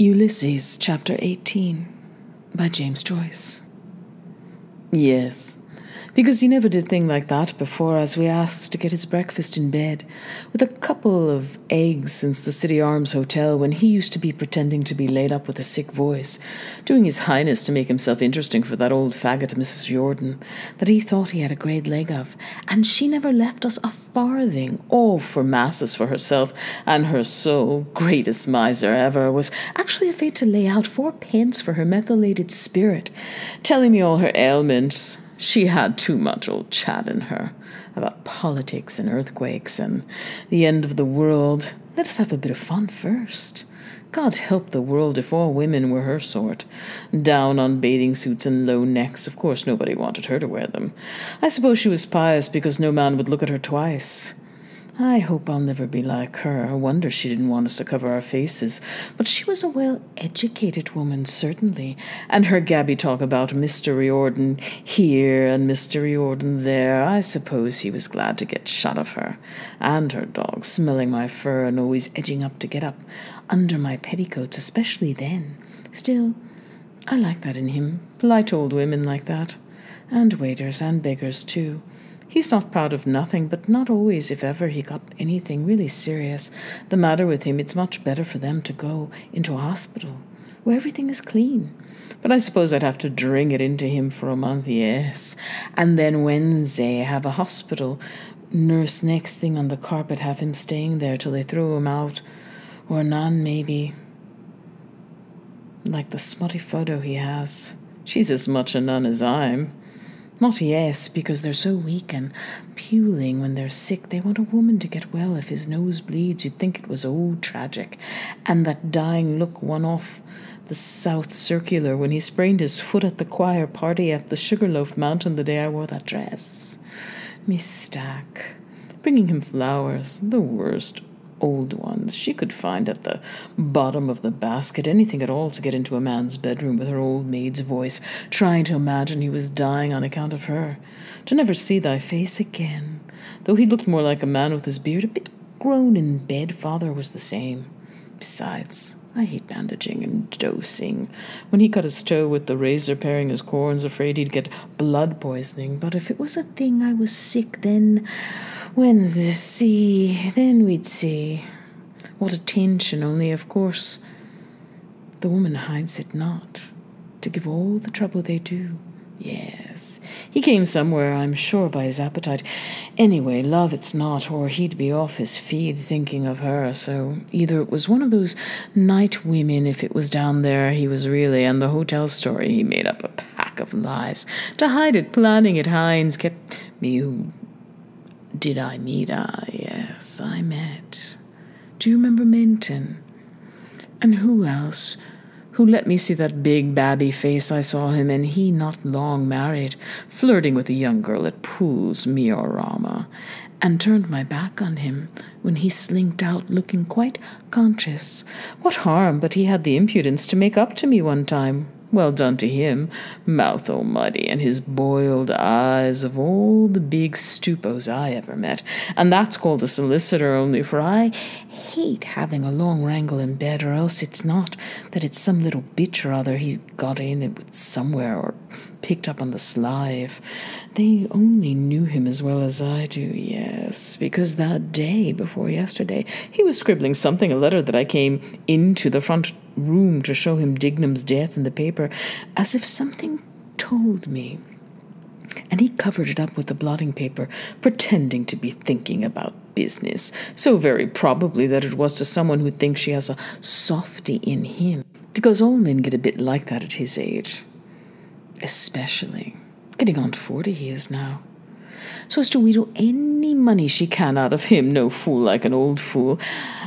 Ulysses, Chapter 18 by James Joyce. Yes, because he never did thing like that before, as we asked to get his breakfast in bed, with a couple of eggs since the City Arms Hotel when he used to be pretending to be laid up with a sick voice, doing his highness to make himself interesting for that old faggot Mrs. Riordan, that he thought he had a great leg of, and she never left us a farthing, all for masses for herself, and her so greatest miser ever, was actually afraid to lay out four pence for her methylated spirit, telling me all her ailments she had too much old chat in her about politics and earthquakes and the end of the world. Let us have a bit of fun first. God help the world if all women were her sort. Down on bathing suits and low necks. Of course, nobody wanted her to wear them. I suppose she was pious because no man would look at her twice. I hope I'll never be like her. I wonder she didn't want us to cover our faces. But she was a well educated woman, certainly. And her gabby talk about Mr. Riordan here and Mr. Riordan there. I suppose he was glad to get shut of her. And her dog, smelling my fur and always edging up to get up under my petticoats, especially then. Still, I like that in him. Polite old women like that. And waiters and beggars, too. He's not proud of nothing, but not always if ever he got anything really serious the matter with him, it's much better for them to go into a hospital where everything is clean. But I suppose I'd have to dring it into him for a month, yes. And then Wednesday have a hospital nurse next thing on the carpet, have him staying there till they throw him out. Or none, maybe. Like the smutty photo he has. She's as much a nun as I'm. Not yes, because they're so weak and puling when they're sick. They want a woman to get well. If his nose bleeds, you'd think it was oh tragic. And that dying look one off the South Circular when he sprained his foot at the choir party at the Sugarloaf Mountain the day I wore that dress. Miss Stack, bringing him flowers, the worst old ones she could find at the bottom of the basket, anything at all to get into a man's bedroom with her old maid's voice, trying to imagine he was dying on account of her. To never see thy face again, though he looked more like a man with his beard, a bit grown in bed, father was the same. Besides, I hate bandaging and dosing. When he cut his toe with the razor paring his corns, afraid he'd get blood poisoning. But if it was a thing I was sick, then Wednesday, see, then we'd see. What attention, only of course the woman hides it not, to give all the trouble they do. Yes, he came somewhere, I'm sure, by his appetite. Anyway, love it's not, or he'd be off his feed thinking of her. So either it was one of those night women, if it was down there he was really, and the hotel story he made up a pack of lies to hide it, planning it. Hynes kept me did I meet? Ah, yes, I met. Do you remember Menton? And who else? Who let me see that big babby face I saw him in, he not long married, flirting with a young girl at Poole's Myriorama, and turned my back on him when he slinked out looking quite conscious. What harm but he had the impudence to make up to me one time well done to him, mouth almighty, and his boiled eyes of all the big stupos I ever met. And that's called a solicitor only, for I hate having a long wrangle in bed, or else it's not that it's some little bitch or other he's got in it with somewhere or picked up on the sly. They only knew him as well as I do, yes, because that day before yesterday he was scribbling something, a letter that I came into the front room to show him Dignam's death in the paper, as if something told me. And he covered it up with the blotting paper, pretending to be thinking about business, so very probably that it was to someone who thinks she has a softy in him, because all men get a bit like that at his age. Especially. Getting on forty he is now. So as to wheedle any money she can out of him, no fool like an old fool.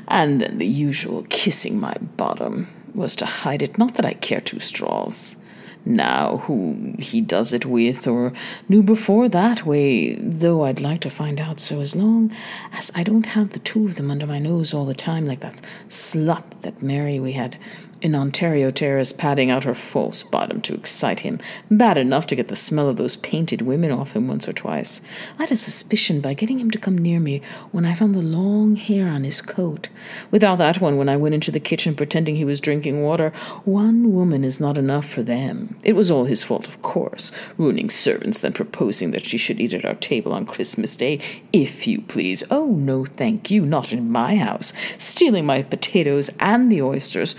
And then the usual kissing my bottom was to hide it. Not that I care two straws now who he does it with, or knew before that way, though I'd like to find out. So as long as I don't have the two of them under my nose all the time, like that slut that Mary we had in Ontario Terrace padding out her false bottom to excite him, bad enough to get the smell of those painted women off him once or twice. I had a suspicion by getting him to come near me when I found the long hair on his coat. Without that one, when I went into the kitchen pretending he was drinking water, one woman is not enough for them. It was all his fault, of course, ruining servants, then proposing that she should eat at our table on Christmas Day, if you please. Oh, no, thank you, not in my house. Stealing my potatoes and the oysters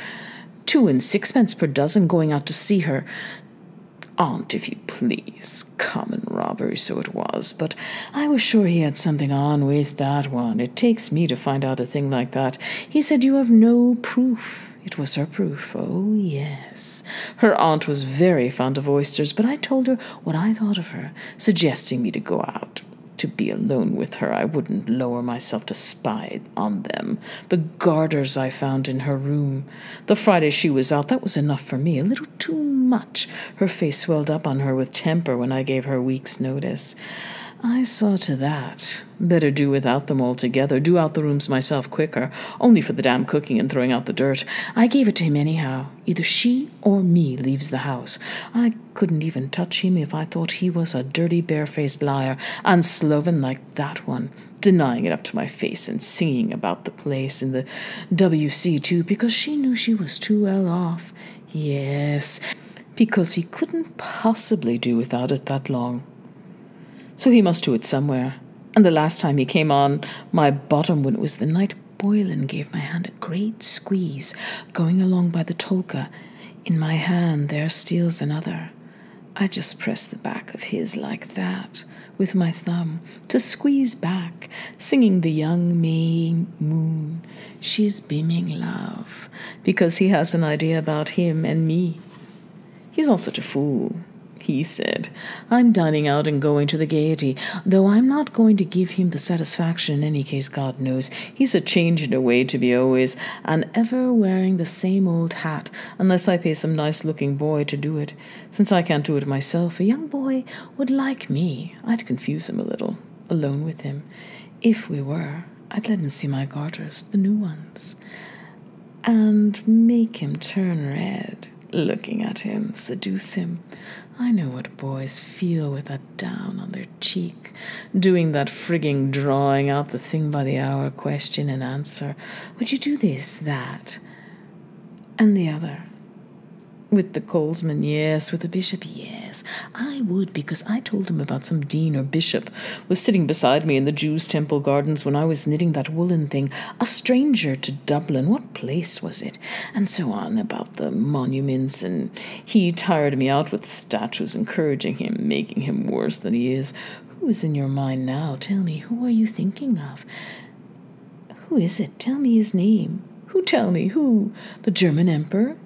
two and sixpence per dozen going out to see her. Aunt, if you please. Common robbery, so it was, but I was sure he had something on with that one. It takes me to find out a thing like that. He said you have no proof. It was her proof. Oh, yes. Her aunt was very fond of oysters, but I told her what I thought of her, suggesting me to go out to be alone with her, I wouldn't lower myself to spy on them. The garters I found in her room. The Friday she was out, that was enough for me, a little too much. Her face swelled up on her with temper when I gave her a week's notice. I saw to that. Better do without them altogether. Do out the rooms myself quicker, only for the damn cooking and throwing out the dirt. I gave it to him anyhow. Either she or me leaves the house. I couldn't even touch him if I thought he was a dirty, barefaced liar, and sloven like that one. Denying it up to my face and singing about the place in the WC too, because she knew she was too well off. Yes, because he couldn't possibly do without it that long so he must do it somewhere. And the last time he came on my bottom when it was the night Boylan gave my hand a great squeeze, going along by the Tolka. In my hand there steals another. I just press the back of his like that, with my thumb, to squeeze back, singing the young May moon. She's beaming love, because he has an idea about him and me. He's not such a fool he said. I'm dining out and going to the Gaiety, though I'm not going to give him the satisfaction in any case, God knows. He's a change in a way to be always, and ever wearing the same old hat, unless I pay some nice looking boy to do it. Since I can't do it myself, a young boy would like me. I'd confuse him a little, alone with him. If we were, I'd let him see my garters, the new ones, and make him turn red looking at him, seduce him. I know what boys feel with that down on their cheek, doing that frigging drawing out the thing by the hour question and answer. Would you do this, that, and the other? With the Colesman, yes. With the bishop, yes. I would, because I told him about some dean or bishop was sitting beside me in the Jews' Temple Gardens when I was knitting that woolen thing. A stranger to Dublin. What place was it? And so on about the monuments, and he tired me out with statues, encouraging him, making him worse than he is. Who is in your mind now? Tell me, who are you thinking of? Who is it? Tell me his name. Who tell me? Who? The German Emperor?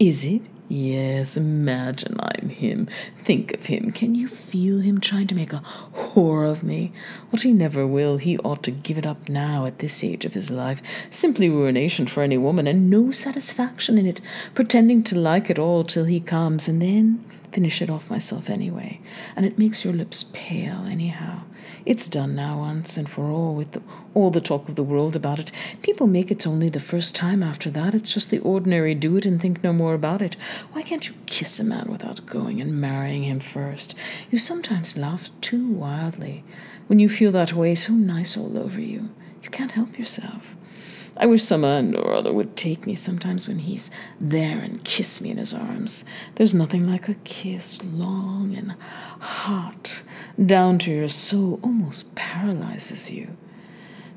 Is it? Yes, imagine I'm him. Think of him. Can you feel him trying to make a whore of me? What he never will, he ought to give it up now at this age of his life. Simply ruination for any woman, and no satisfaction in it, pretending to like it all till he comes, and then finish it off myself anyway. And it makes your lips pale, anyhow. It's done now once and for all with the, all the talk of the world about it. People make it only the first time after that. It's just the ordinary do it and think no more about it. Why can't you kiss a man without going and marrying him first? You sometimes laugh too wildly. When you feel that way, so nice all over you, you can't help yourself. I wish some man or other would take me sometimes when he's there and kiss me in his arms. There's nothing like a kiss, long and hot, down to your soul, almost paralyzes you.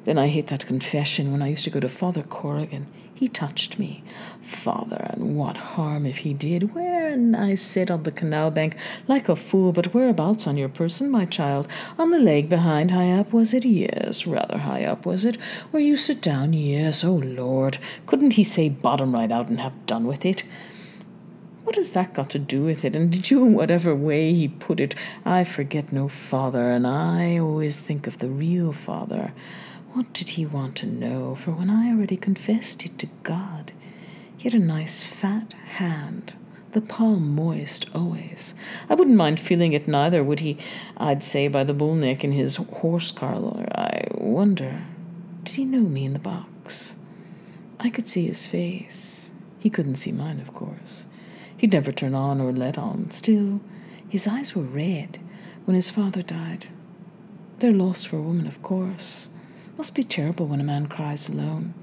Then I hate that confession when I used to go to Father Corrigan. He touched me. Father, and what harm if he did? Where? And I sit on the canal bank like a fool, but whereabouts on your person, my child? On the leg behind, high up, was it? Yes, rather high up, was it? Where you sit down? Yes, oh Lord. Couldn't he say bottom right out and have done with it? What has that got to do with it? And did you, in whatever way he put it, I forget no father, and I always think of the real father. What did he want to know? For when I already confessed it to God, he had a nice fat hand, the palm moist always. I wouldn't mind feeling it neither, would he? I'd say by the bull neck in his horse collar. I wonder, did he know me in the box? I could see his face. He couldn't see mine, of course. He'd never turn on or let on. Still, his eyes were red when his father died. They're lost for a woman, of course. Must be terrible when a man cries alone.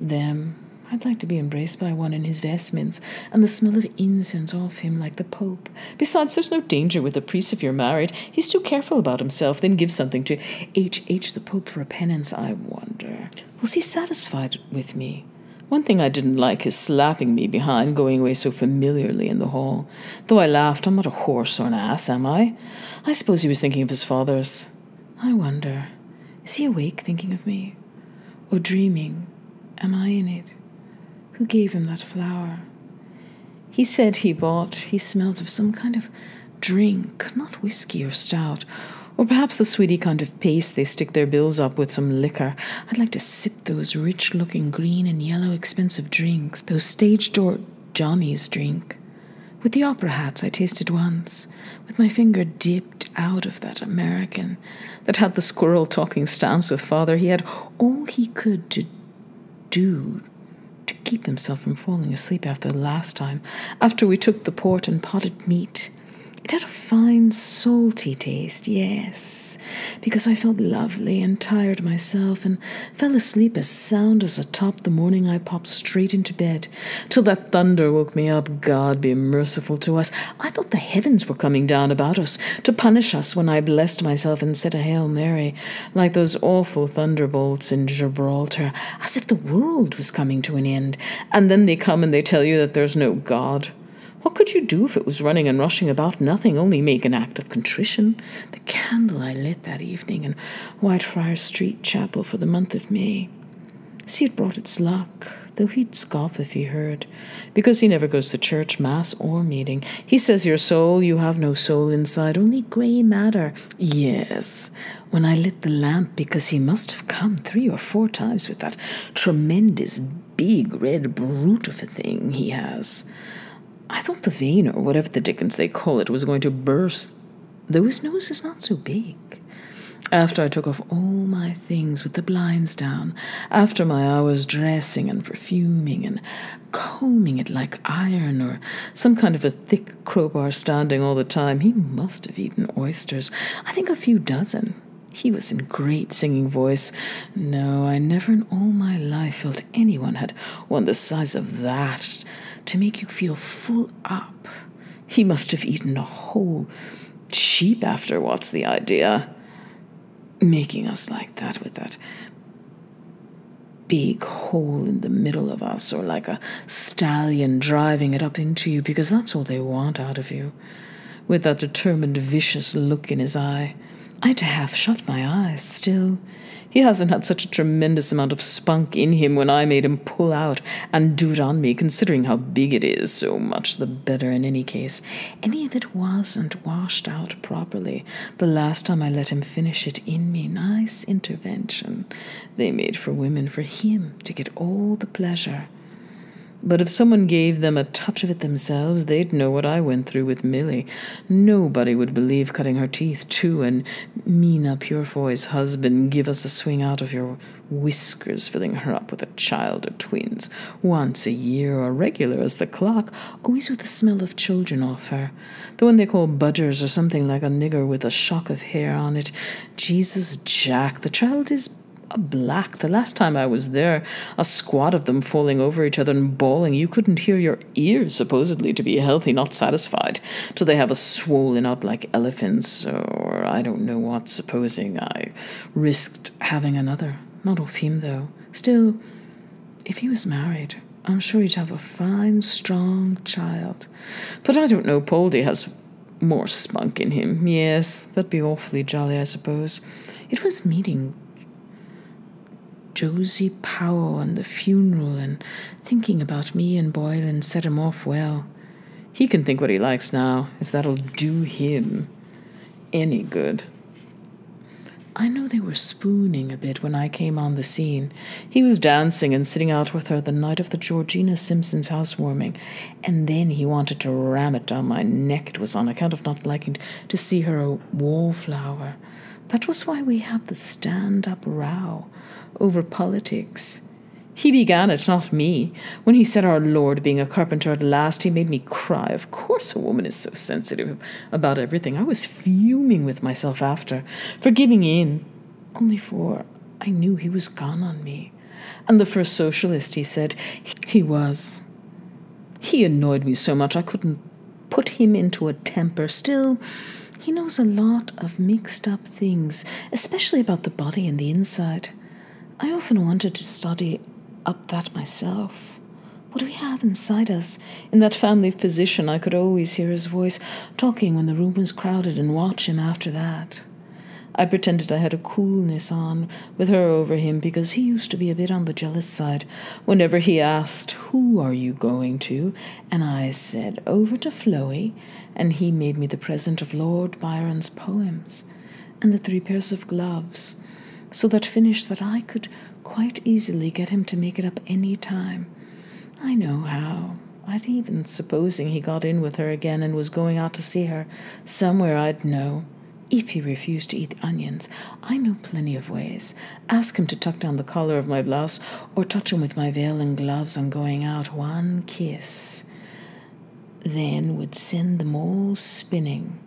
Them, I'd like to be embraced by one in his vestments, and the smell of incense off him like the Pope. Besides, there's no danger with a priest if you're married. He's too careful about himself, then gives something to H. H. the Pope for a penance, I wonder. Was he satisfied with me? One thing I didn't like is slapping me behind, going away so familiarly in the hall. Though I laughed, I'm not a horse or an ass, am I? I suppose he was thinking of his father's. I wonder, is he awake thinking of me? Or dreaming? Am I in it? Who gave him that flower? He said he bought, he smelt of some kind of drink, not whiskey or stout, or perhaps the sweetie kind of paste they stick their bills up with some liquor. I'd like to sip those rich looking green and yellow expensive drinks, those stage door Johnny's drink. With the opera hats I tasted once, with my finger dipped out of that American that had the squirrel talking stamps with father, he had all he could to do to keep himself from falling asleep after the last time, after we took the port and potted meat. It had a fine, salty taste, yes, because I felt lovely and tired myself and fell asleep as sound as a top the morning I popped straight into bed, till that thunder woke me up. God be merciful to us. I thought the heavens were coming down about us to punish us when I blessed myself and said a Hail Mary, like those awful thunderbolts in Gibraltar, as if the world was coming to an end. And then they come and they tell you that there's no God. What could you do if it was running and rushing about nothing, only make an act of contrition? The candle I lit that evening in Whitefriars Street Chapel for the month of May. See, it brought its luck, though he'd scoff if he heard, because he never goes to church, mass, or meeting. He says your soul, you have no soul inside, only grey matter. Yes, when I lit the lamp, because he must have come three or four times with that tremendous big red brute of a thing he has. I thought the vein, or whatever the dickens they call it, was going to burst, though his nose is not so big. After I took off all my things with the blinds down, after my hours dressing and perfuming and combing it like iron or some kind of a thick crowbar standing all the time, he must have eaten oysters. I think a few dozen. He was in great singing voice. No, I never in all my life felt anyone had one the size of that to make you feel full up. He must have eaten a whole sheep after what's the idea? Making us like that with that big hole in the middle of us, or like a stallion driving it up into you, because that's all they want out of you. With that determined, vicious look in his eye. I'd half shut my eyes. Still, he hasn't had such a tremendous amount of spunk in him when I made him pull out and do it on me, considering how big it is, so much the better in any case. Any of it wasn't washed out properly the last time I let him finish it in me. Nice intervention. They made for women, for him to get all the pleasure. But if someone gave them a touch of it themselves, they'd know what I went through with Milly. Nobody would believe cutting her teeth, too, and Mina Purefoy's husband give us a swing out of your whiskers, filling her up with a child or twins once a year, or regular as the clock, always with the smell of children off her. The one they call budgers, or something like a nigger with a shock of hair on it. Jesus, Jack, the child is black. The last time I was there, a squad of them falling over each other and bawling. You couldn't hear your ears, supposedly to be healthy, not satisfied, till they have a swollen up like elephants, or I don't know what, supposing I risked having another. Not off him, though. Still, if he was married, I'm sure he'd have a fine, strong child. But I don't know, Poldy has more spunk in him. Yes, that'd be awfully jolly, I suppose. It was meeting Josie Powell and the funeral and thinking about me and Boylan set him off well. He can think what he likes now, if that'll do him any good. I know they were spooning a bit when I came on the scene. He was dancing and sitting out with her the night of the Georgina Simpson's housewarming, and then he wanted to ram it down my neck. It was on account of not liking to see her a wallflower. That was why we had the stand up row over politics. He began it, not me. When he said our Lord being a carpenter at last, he made me cry. Of course, a woman is so sensitive about everything. I was fuming with myself after, for giving in, only for I knew he was gone on me. And the first socialist, he said, he was. He annoyed me so much I couldn't put him into a temper. Still, he knows a lot of mixed up things, especially about the body and the inside. I often wanted to study up that myself. What do we have inside us? In that family physician, I could always hear his voice talking when the room was crowded and watch him after that. I pretended I had a coolness on with her over him because he used to be a bit on the jealous side whenever he asked, Who are you going to? And I said, Over to Floey, and he made me the present of Lord Byron's poems and the three pairs of gloves, so that finished that I could quite easily get him to make it up any time. I know how. I'd even supposing he got in with her again and was going out to see her somewhere I'd know. If he refused to eat the onions, I know plenty of ways. Ask him to tuck down the collar of my blouse, or touch him with my veil and gloves on going out. One kiss. Then would send them all spinning.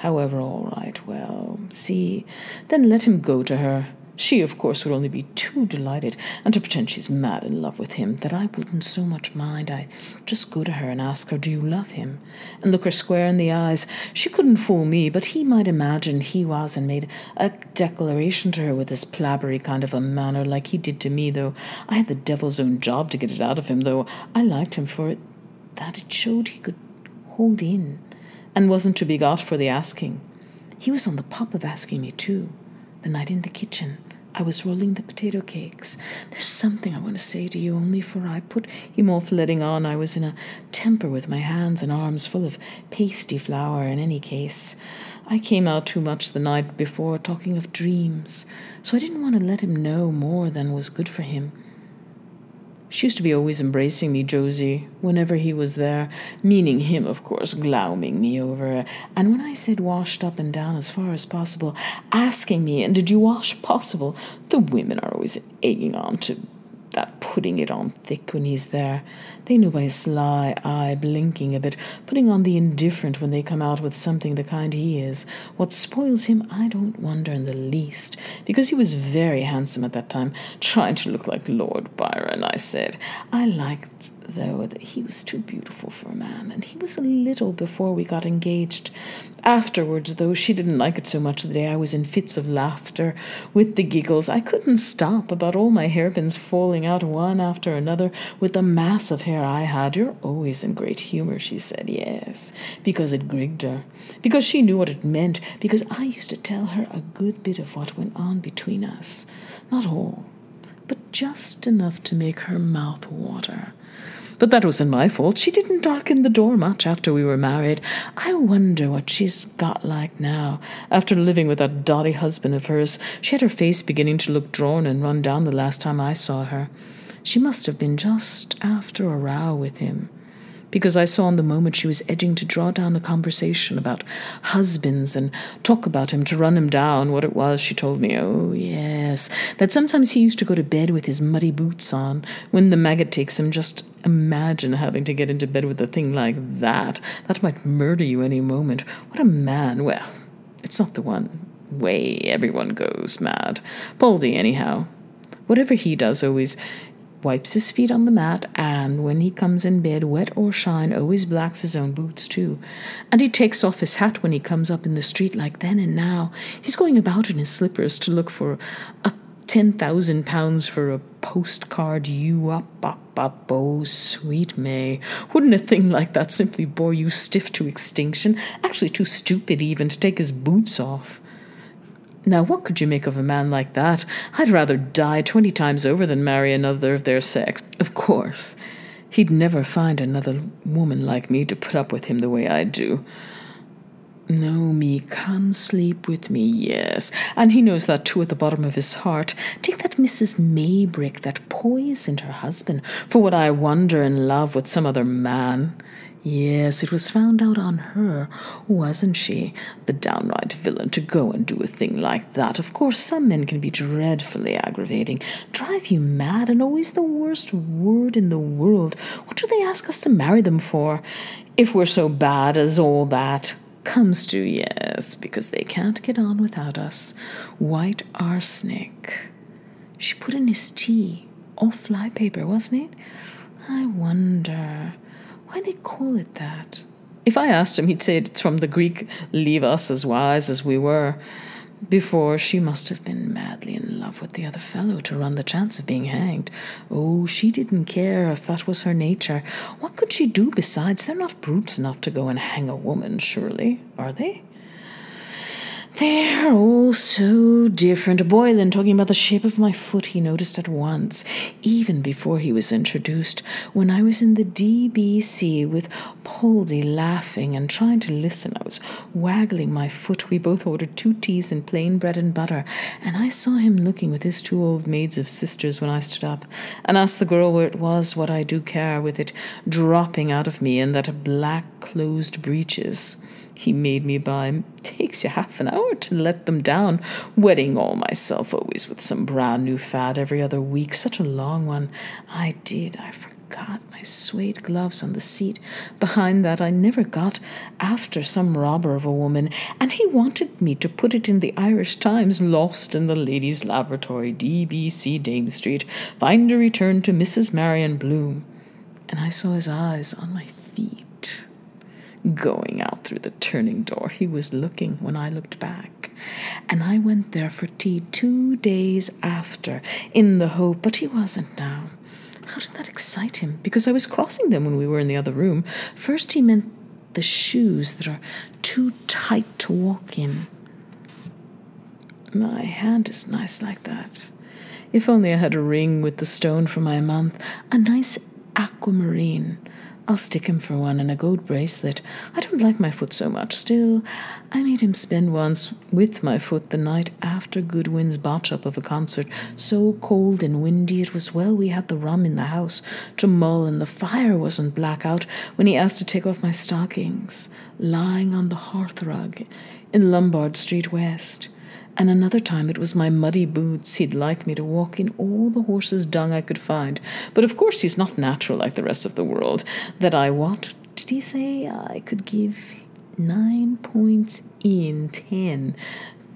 However, all right, well, see, then let him go to her. She, of course, would only be too delighted, and to pretend she's mad in love with him, that I wouldn't so much mind. I just go to her and ask her, Do you love him? And look her square in the eyes. She couldn't fool me, but he might imagine he was, and made a declaration to her with his plabbery kind of a manner, like he did to me, though I had the devil's own job to get it out of him, though I liked him for it, that it showed he could hold in, and wasn't to be got for the asking. He was on the pop of asking me, too the night in the kitchen. I was rolling the potato cakes. There's something I want to say to you, only for I put him off letting on I was in a temper with my hands and arms full of pasty flour in any case. I came out too much the night before talking of dreams, so I didn't want to let him know more than was good for him. She used to be always embracing me, Josie, whenever he was there, meaning him, of course, glouming me over. And when I said washed up and down as far as possible, asking me, and did you wash possible? The women are always egging on to that putting it on thick when he's there. They know by his sly eye blinking a bit, putting on the indifferent when they come out with something the kind he is. What spoils him, I don't wonder in the least, because he was very handsome at that time, trying to look like Lord Byron, I said. I liked, though, that he was too beautiful for a man, and he was a little before we got engaged. Afterwards, though, she didn't like it so much the day I was in fits of laughter with the giggles. I couldn't stop about all my hairpins falling out one after another with the mass of hair I had. You're always in great humor, she said. Yes, because it grigged her. Because she knew what it meant. Because I used to tell her a good bit of what went on between us. Not all, but just enough to make her mouth water. But that wasn't my fault. She didn't darken the door much after we were married. I wonder what she's got like now, after living with that dotty husband of hers. She had her face beginning to look drawn and run down the last time I saw her. She must have been just after a row with him because I saw in the moment she was edging to draw down a conversation about husbands and talk about him to run him down. What it was, she told me, oh, yes, that sometimes he used to go to bed with his muddy boots on when the maggot takes him. Just imagine having to get into bed with a thing like that. That might murder you any moment. What a man. Well, it's not the one way everyone goes mad. Poldy, anyhow. Whatever he does always wipes his feet on the mat, and when he comes in bed, wet or shine, always blacks his own boots too. And he takes off his hat when he comes up in the street, like then and now. He's going about in his slippers to look for a ten thousand pounds for a postcard. You up, up, up, oh, sweet May. Wouldn't a thing like that simply bore you stiff to extinction? Actually, too stupid even to take his boots off. Now, what could you make of a man like that? I'd rather die twenty times over than marry another of their sex. Of course, he'd never find another woman like me to put up with him the way I do. No, me, come sleep with me, yes. And he knows that too at the bottom of his heart. Take that Mrs. Maybrick that poisoned her husband for what I wonder in love with some other man. Yes, it was found out on her, wasn't she? The downright villain to go and do a thing like that. Of course, some men can be dreadfully aggravating, drive you mad, and always the worst word in the world. What do they ask us to marry them for? If we're so bad as all that. Comes to, yes, because they can't get on without us. White arsenic. She put in his tea. All flypaper, wasn't it? I wonder why they call it that. If I asked him, he'd say it's from the Greek, leave us as wise as we were. Before, she must have been madly in love with the other fellow to run the chance of being hanged. Oh, she didn't care if that was her nature. What could she do besides? They're not brutes enough to go and hang a woman, surely, are they? They're all so different. Boylan talking about the shape of my foot, he noticed at once, even before he was introduced, when I was in the DBC with Poldy laughing and trying to listen. I was waggling my foot. We both ordered two teas and plain bread and butter, and I saw him looking with his two old maids of sisters when I stood up, and asked the girl where it was, what I do care, with it dropping out of me in that black closed breeches he made me buy. Takes you half an hour to let them down. Wetting all myself always with some brand new fad every other week. Such a long one. I did. I forgot my suede gloves on the seat. Behind that, I never got after some robber of a woman, and he wanted me to put it in the Irish Times, lost in the ladies' lavatory, DBC Dame Street. Find a return to Mrs. Marion Bloom. And I saw his eyes on my feet going out through the turning door. He was looking when I looked back. And I went there for tea two days after, in the hope, but he wasn't now. How did that excite him? Because I was crossing them when we were in the other room. First, he meant the shoes that are too tight to walk in. My hand is nice like that. If only I had a ring with the stone for my month, a nice aquamarine I'll stick him for one and a gold bracelet. I don't like my foot so much. Still, I made him spend once with my foot the night after Goodwin's botch up of a concert. So cold and windy it was well we had the rum in the house to mull, and the fire wasn't black out when he asked to take off my stockings, lying on the hearthrug in Lombard Street West and another time it was my muddy boots he'd like me to walk in all the horse's dung I could find. But of course he's not natural like the rest of the world. That I what did he say? I could give nine points in ten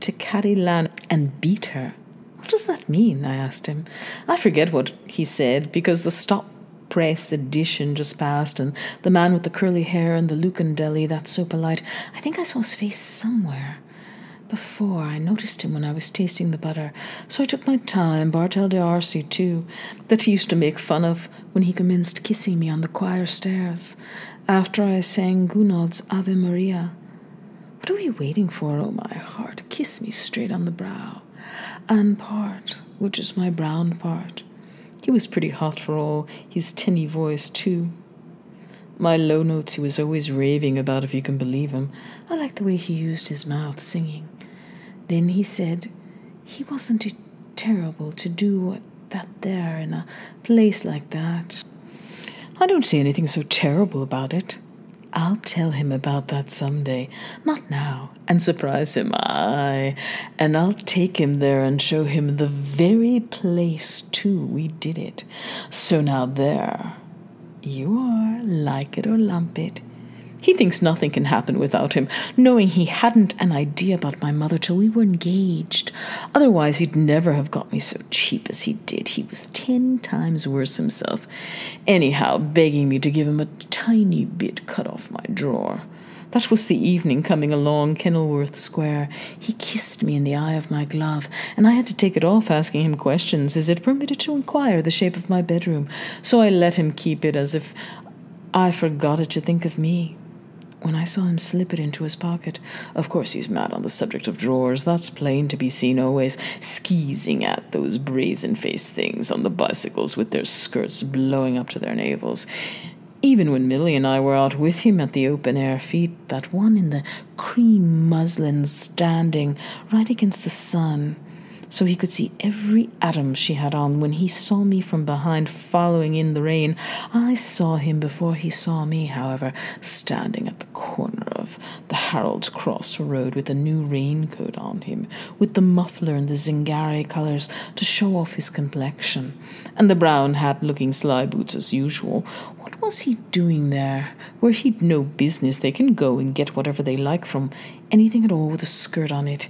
to Katty Lanner and beat her. What does that mean? I asked him. I forget what he said because the stop press edition just passed, and the man with the curly hair and the Lucan deli, that's so polite. I think I saw his face somewhere. Before, I noticed him when I was tasting the butter, so I took my time. Bartell d'Arcy, too, that he used to make fun of when he commenced kissing me on the choir stairs, after I sang Gounod's Ave Maria. What are we waiting for, oh my heart? Kiss me straight on the brow, and part, which is my brown part. He was pretty hot for all his tinny voice, too. My low notes he was always raving about, if you can believe him. I liked the way he used his mouth singing. Then he said he wasn't it terrible to do that there in a place like that. I don't see anything so terrible about it. I'll tell him about that some day, not now, and surprise him. Aye, and I'll take him there and show him the very place, too, we did it. So now there, you are, like it or lump it, he thinks nothing can happen without him, knowing he hadn't an idea about my mother till we were engaged. Otherwise, he'd never have got me so cheap as he did. He was ten times worse himself. Anyhow, begging me to give him a tiny bit cut off my drawer. That was the evening coming along Kenilworth Square. He kissed me in the eye of my glove, and I had to take it off, asking him questions. Is it permitted to inquire the shape of my bedroom? So I let him keep it as if I forgot it to think of me when I saw him slip it into his pocket. Of course, he's mad on the subject of drawers. That's plain to be seen always, skeezing at those brazen faced things on the bicycles with their skirts blowing up to their navels. Even when Milly and I were out with him at the open air feet, that one in the cream muslin standing right against the sun, so he could see every atom she had on when he saw me from behind following in the rain. I saw him before he saw me, however, standing at the corner of the Harold's Cross Road with a new raincoat on him, with the muffler and the Zingari colours to show off his complexion, and the brown hat looking sly boots as usual. What was he doing there? Where he'd no business, they can go and get whatever they like from anything at all with a skirt on it.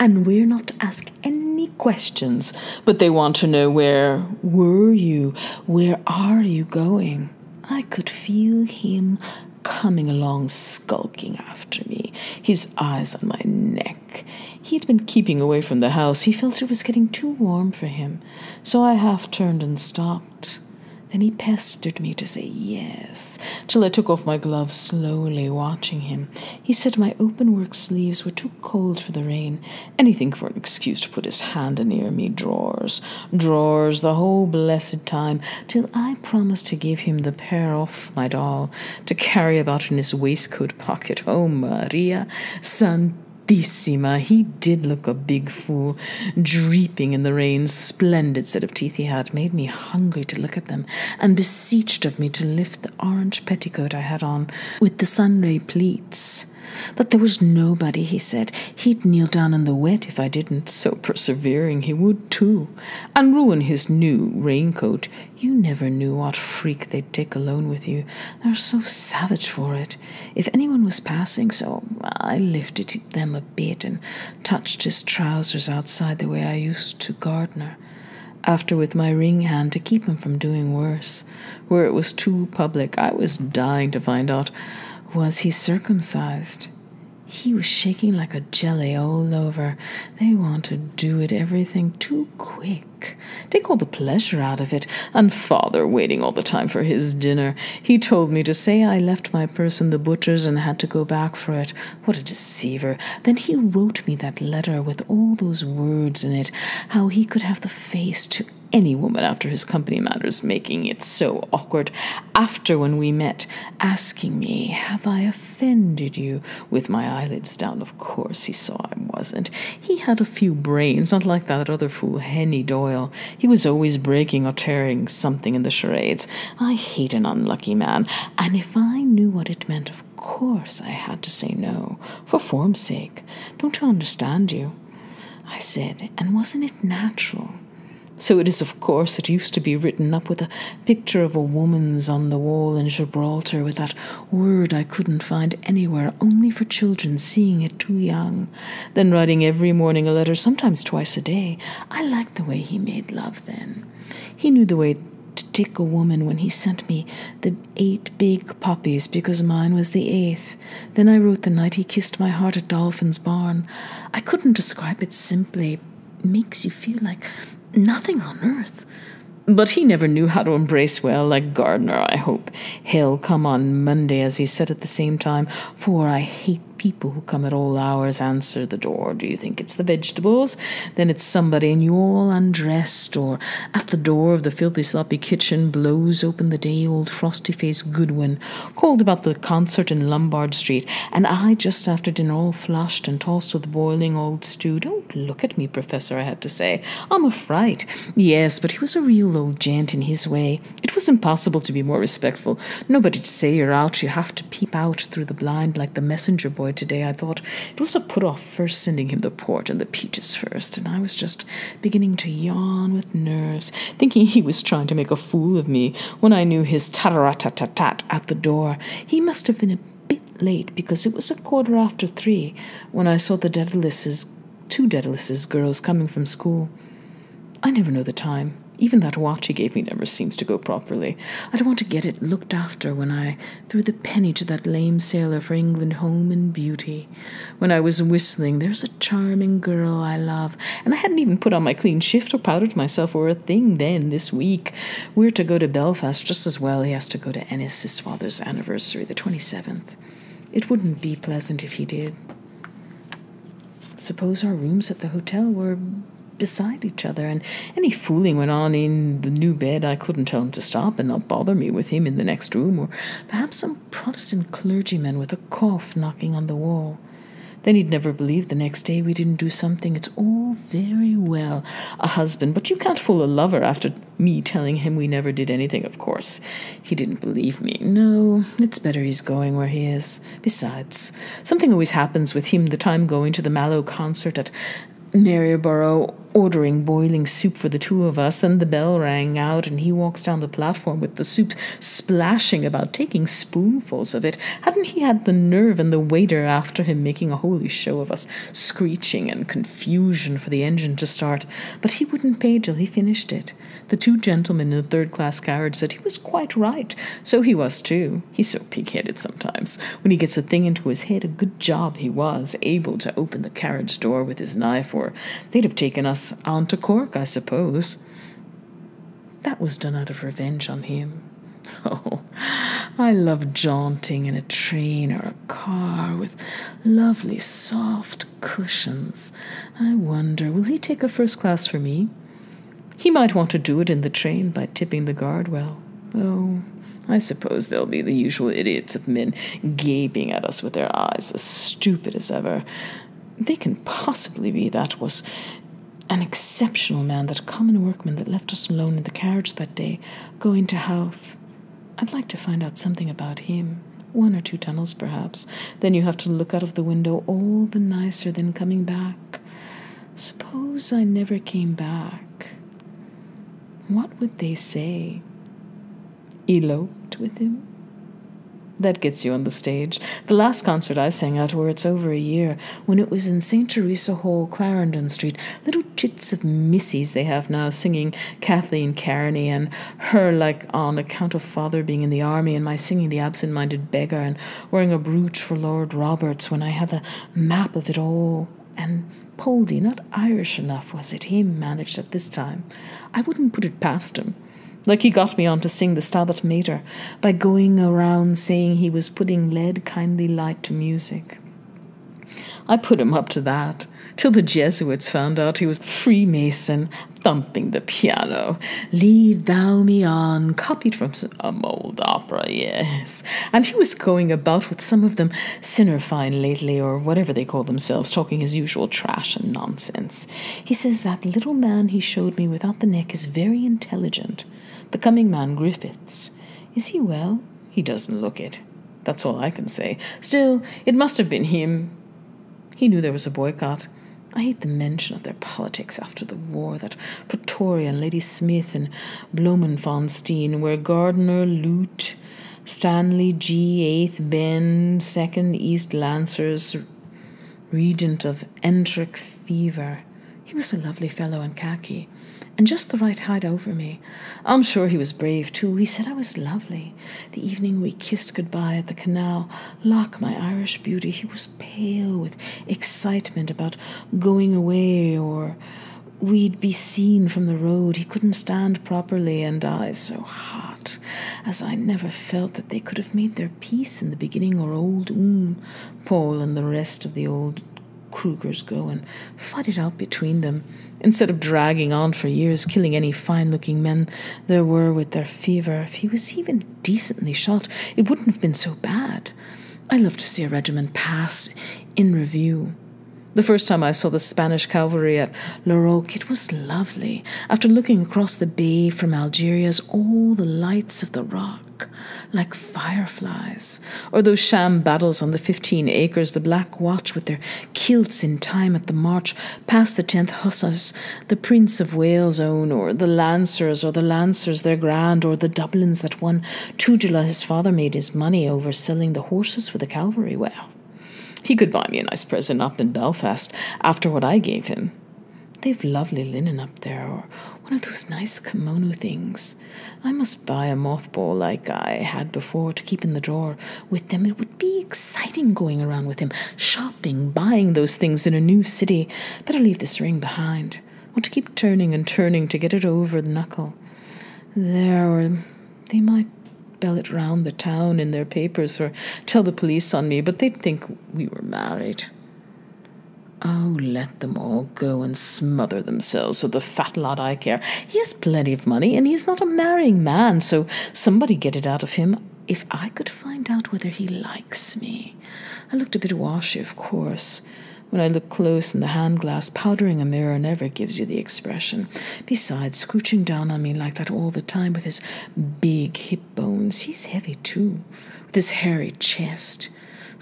And we're not to ask any questions, but they want to know where were you? Where are you going? I could feel him coming along skulking after me, his eyes on my neck. He had been keeping away from the house. He felt it was getting too warm for him, so I half turned and stopped. Then he pestered me to say yes, till I took off my gloves slowly, watching him. He said my open work sleeves were too cold for the rain, anything for an excuse to put his hand near me. Drawers, drawers, the whole blessed time, till I promised to give him the pair off my doll to carry about in his waistcoat pocket. Oh, Maria Santissima! He did look a big fool, dreeping in the rain. Splendid set of teeth he had, made me hungry to look at them, and beseeched of me to lift the orange petticoat I had on with the sunray pleats. That there was nobody, he said. He'd kneel down in the wet if I didn't. So persevering, he would too. And ruin his new raincoat. You never knew what freak they'd take alone with you. They're so savage for it. If anyone was passing, so I lifted them a bit and touched his trousers outside the way I used to Gardner after with my ring hand to keep him from doing worse. Where it was too public, I was dying to find out was he circumcised? He was shaking like a jelly all over. They want to do it everything too quick. Take all the pleasure out of it, and father waiting all the time for his dinner. He told me to say I left my purse in the butcher's and had to go back for it. What a deceiver. Then he wrote me that letter with all those words in it, how he could have the face to any woman after his company matters, making it so awkward. After when we met, asking me, Have I offended you? With my eyelids down, of course, he saw I wasn't. He had a few brains, not like that other fool, Henny Doyle. He was always breaking or tearing something in the charades. I hate an unlucky man, and if I knew what it meant, of course I had to say no, for form's sake. Don't you understand you? I said, and wasn't it natural? So it is, of course, it used to be written up with a picture of a woman's on the wall in Gibraltar with that word I couldn't find anywhere, only for children seeing it too young. Then writing every morning a letter, sometimes twice a day. I liked the way he made love then. He knew the way to tick a woman when he sent me the eight big puppies because mine was the eighth. Then I wrote the night he kissed my heart at Dolphin's Barn. I couldn't describe it simply. It makes you feel like nothing on earth. But he never knew how to embrace well, like Gardner, I hope. He'll come on Monday, as he said at the same time, for I hate people who come at all hours answer the door. Do you think it's the vegetables? Then it's somebody and you all undressed, or at the door of the filthy sloppy kitchen blows open the day old frosty faced Goodwin, called about the concert in Lombard Street, and I just after dinner all flushed and tossed with boiling old stew. Don't look at me, Professor, I had to say. I'm a fright. Yes, but he was a real old gent in his way. It was impossible to be more respectful. Nobody to say you're out. You have to peep out through the blind like the messenger boy today, I thought it was a put off first sending him the port and the peaches first, and I was just beginning to yawn with nerves, thinking he was trying to make a fool of me when I knew his tat at the door. He must have been a bit late because it was a quarter after three when I saw the Dedalus's, two Dedalus's girls coming from school. I never know the time. Even that watch he gave me never seems to go properly. I don't want to get it looked after when I threw the penny to that lame sailor for England home and beauty. When I was whistling, there's a charming girl I love, and I hadn't even put on my clean shift or powdered myself or a thing then this week. We're to go to Belfast just as well. He has to go to Ennis, his father's anniversary, the 27th. It wouldn't be pleasant if he did. Suppose our rooms at the hotel were beside each other, and any fooling went on in the new bed, I couldn't tell him to stop and not bother me with him in the next room, or perhaps some Protestant clergyman with a cough knocking on the wall. Then he'd never believe the next day we didn't do something. It's all very well, a husband, but you can't fool a lover after me telling him we never did anything, of course. He didn't believe me. No, it's better he's going where he is. Besides, something always happens with him the time going to the Mallow concert at Maryborough ordering boiling soup for the two of us. Then the bell rang out, and he walks down the platform with the soup splashing about, taking spoonfuls of it. Hadn't he had the nerve and the waiter after him making a holy show of us, screeching and confusion for the engine to start? But he wouldn't pay till he finished it. The two gentlemen in the third class carriage said he was quite right. So he was too. He's so pig headed sometimes. When he gets a thing into his head, a good job he was, able to open the carriage door with his knife, or they'd have taken us us on to Cork, I suppose. That was done out of revenge on him. Oh, I love jaunting in a train or a car with lovely soft cushions. I wonder, will he take a first class for me? He might want to do it in the train by tipping the guard well. Oh, I suppose there'll be the usual idiots of men gaping at us with their eyes as stupid as ever. They can possibly be that was an exceptional man, that common workman that left us alone in the carriage that day, going to Howth. I'd like to find out something about him. One or two tunnels, perhaps. Then you have to look out of the window all the nicer than coming back. Suppose I never came back. What would they say? Eloped with him? That gets you on the stage. The last concert I sang at, where it's over a year, when it was in St. Teresa Hall, Clarendon Street, little chits of missies they have now singing Kathleen Kearney and her like on account of father being in the army and my singing the absent minded beggar and wearing a brooch for Lord Roberts when I had a map of it all. And Poldy, not Irish enough, was it? He managed at this time. I wouldn't put it past him. Like he got me on to sing the Stabat Mater by going around saying he was putting lead kindly light to music. I put him up to that, till the Jesuits found out he was Freemason, thumping the piano. Lead thou me on, copied from some old opera, yes. And he was going about with some of them Sinner Fein lately, or whatever they call themselves, talking his usual trash and nonsense. He says that little man he showed me without the neck is very intelligent the coming man Griffiths. Is he well? He doesn't look it. That's all I can say. Still, it must have been him. He knew there was a boycott. I hate the mention of their politics after the war, that Pretoria and Ladysmith and Bloemfontein, where Gardner Lute, Stanley G. 8th Ben, 2nd East Lancers, regent of enteric fever. He was a lovely fellow in khaki and just the right height over me. I'm sure he was brave too. He said I was lovely. The evening we kissed goodbye at the canal, lock, my Irish beauty, he was pale with excitement about going away or we'd be seen from the road. He couldn't stand properly, and I, so hot, as I never felt that they could have made their peace in the beginning, or old Oom, Paul, and the rest of the old Krugers go and fight it out between them instead of dragging on for years, killing any fine looking men there were with their fever. If he was even decently shot, it wouldn't have been so bad. I love to see a regiment pass in review. The first time I saw the Spanish cavalry at La Roque, it was lovely. After looking across the bay from Algeciras all the lights of the rock, like fireflies, or those sham battles on the fifteen acres, the Black Watch with their kilts in time at the march past the tenth Hussars, the Prince of Wales' own, or the Lancers, or the Lancers their grand, or the Dublins that won Tugela his father made his money over selling the horses for the cavalry. Well, he could buy me a nice present up in Belfast after what I gave him. They've lovely linen up there, or one of those nice kimono things. I must buy a mothball like I had before to keep in the drawer with them. It would be exciting going around with him, shopping, buying those things in a new city. Better leave this ring behind. Want to keep turning and turning to get it over the knuckle. There, or they might bell it round the town in their papers or tell the police on me, but they'd think we were married. Oh, let them all go and smother themselves with the fat lot I care. He has plenty of money, and he's not a marrying man, so somebody get it out of him. If I could find out whether he likes me. I looked a bit washy, of course. When I look close in the hand glass, powdering a mirror never gives you the expression. Besides, scooching down on me like that all the time with his big hip bones, he's heavy too, with his hairy chest,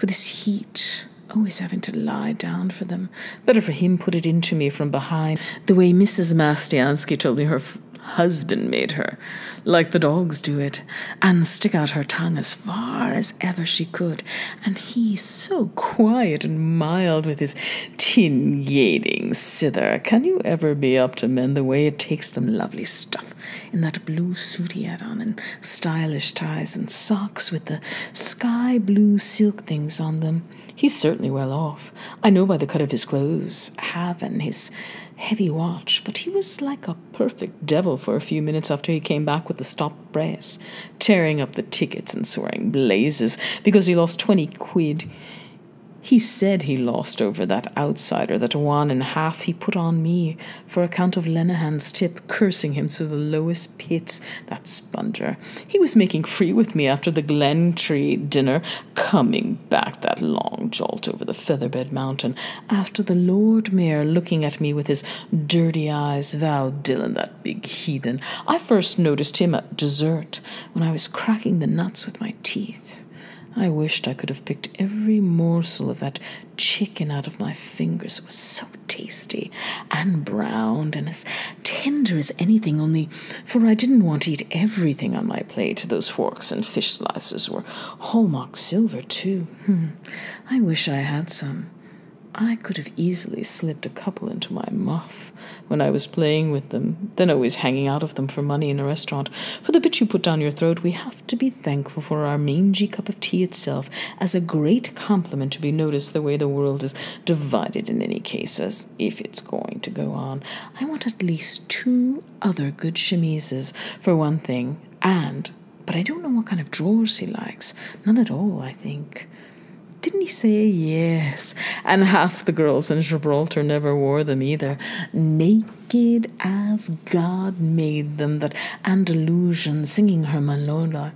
with his heat always having to lie down for them. Better for him put it into me from behind, the way Mrs. Mastiansky told me her husband made her, like the dogs do it, and stick out her tongue as far as ever she could. And he so quiet and mild with his tin yading sither. Can you ever be up to men the way it takes them lovely stuff? in that blue suit he had on, and stylish ties and socks with the sky blue silk things on them. He's certainly well off. I know by the cut of his clothes, have and his heavy watch, but he was like a perfect devil for a few minutes after he came back with the stop press, tearing up the tickets and swearing blazes because he lost twenty quid. He said he lost over that outsider, that one and a half he put on me for account of Lenehan's tip, cursing him to the lowest pits, that sponger. He was making free with me after the Glencree dinner, coming back that long jolt over the Featherbed Mountain, after the Lord Mayor looking at me with his dirty eyes, Val Dillon, that big heathen. I first noticed him at dessert, when I was cracking the nuts with my teeth. I wished I could have picked every morsel of that chicken out of my fingers. It was so tasty and browned and as tender as anything, only for I didn't want to eat everything on my plate. Those forks and fish slices were hallmark silver, too. Hmm. I wish I had some. I could have easily slipped a couple into my muff when I was playing with them, then always hanging out of them for money in a restaurant. For the bit you put down your throat, we have to be thankful for our mangy cup of tea itself as a great compliment to be noticed the way the world is divided in any case, as if it's going to go on. I want at least two other good chemises, for one thing, and but I don't know what kind of drawers he likes. None at all, I think. Didn't he say yes? And half the girls in Gibraltar never wore them either. Naked as God made them, that Andalusian singing her Manola.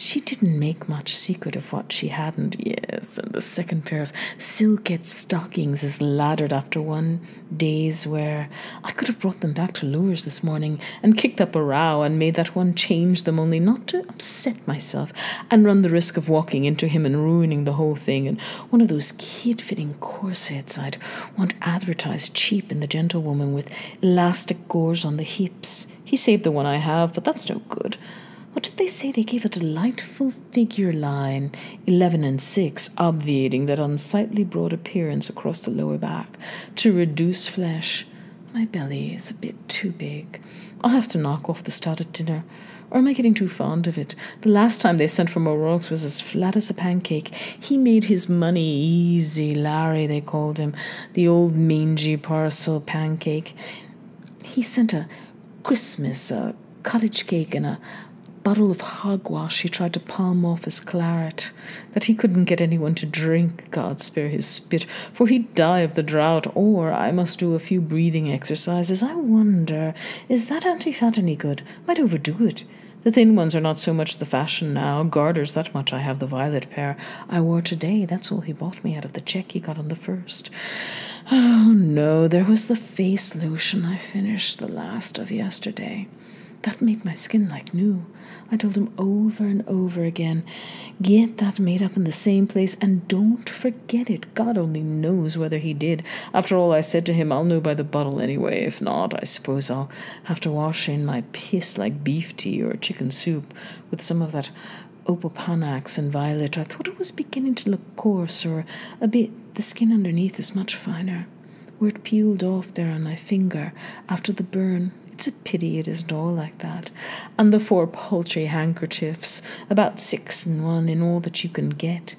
She didn't make much secret of what she hadn't, yes, and the second pair of silkette stockings is laddered after one day's wear. I could have brought them back to Lewers this morning and kicked up a row and made that one change them only not to upset myself and run the risk of walking into him and ruining the whole thing and one of those kid fitting corsets I'd want advertised cheap in the gentlewoman with elastic gores on the hips. He saved the one I have, but that's no good. What did they say? They gave a delightful figure line, 11 and 6, obviating that unsightly broad appearance across the lower back, to reduce flesh. My belly is a bit too big. I'll have to knock off the stout at dinner. Or am I getting too fond of it? The last time they sent for O'Rourke's was as flat as a pancake. He made his money easy, Larry, they called him, the old mangy parcel pancake. He sent a Christmas, a cottage cake, and a bottle of hogwash he tried to palm off as claret, that he couldn't get anyone to drink, God spare his spit, for he'd die of the drought, or I must do a few breathing exercises. I wonder, is that anti-fat any good? Might overdo it. The thin ones are not so much the fashion now. Garters, that much I have the violet pair I wore today. That's all he bought me out of the check he got on the first. Oh no, there was the face lotion I finished the last of yesterday. That made my skin like new. I told him over and over again get that made up in the same place and don't forget it. God only knows whether he did. After all, I said to him, I'll know by the bottle anyway. If not, I suppose I'll have to wash in my piss like beef tea or chicken soup with some of that opopanax and violet. I thought it was beginning to look coarse or a bit, the skin underneath is much finer. Where it peeled off there on my finger after the burn, it's a pity it isn't all like that. And the four paltry handkerchiefs, about six in one in all that you can get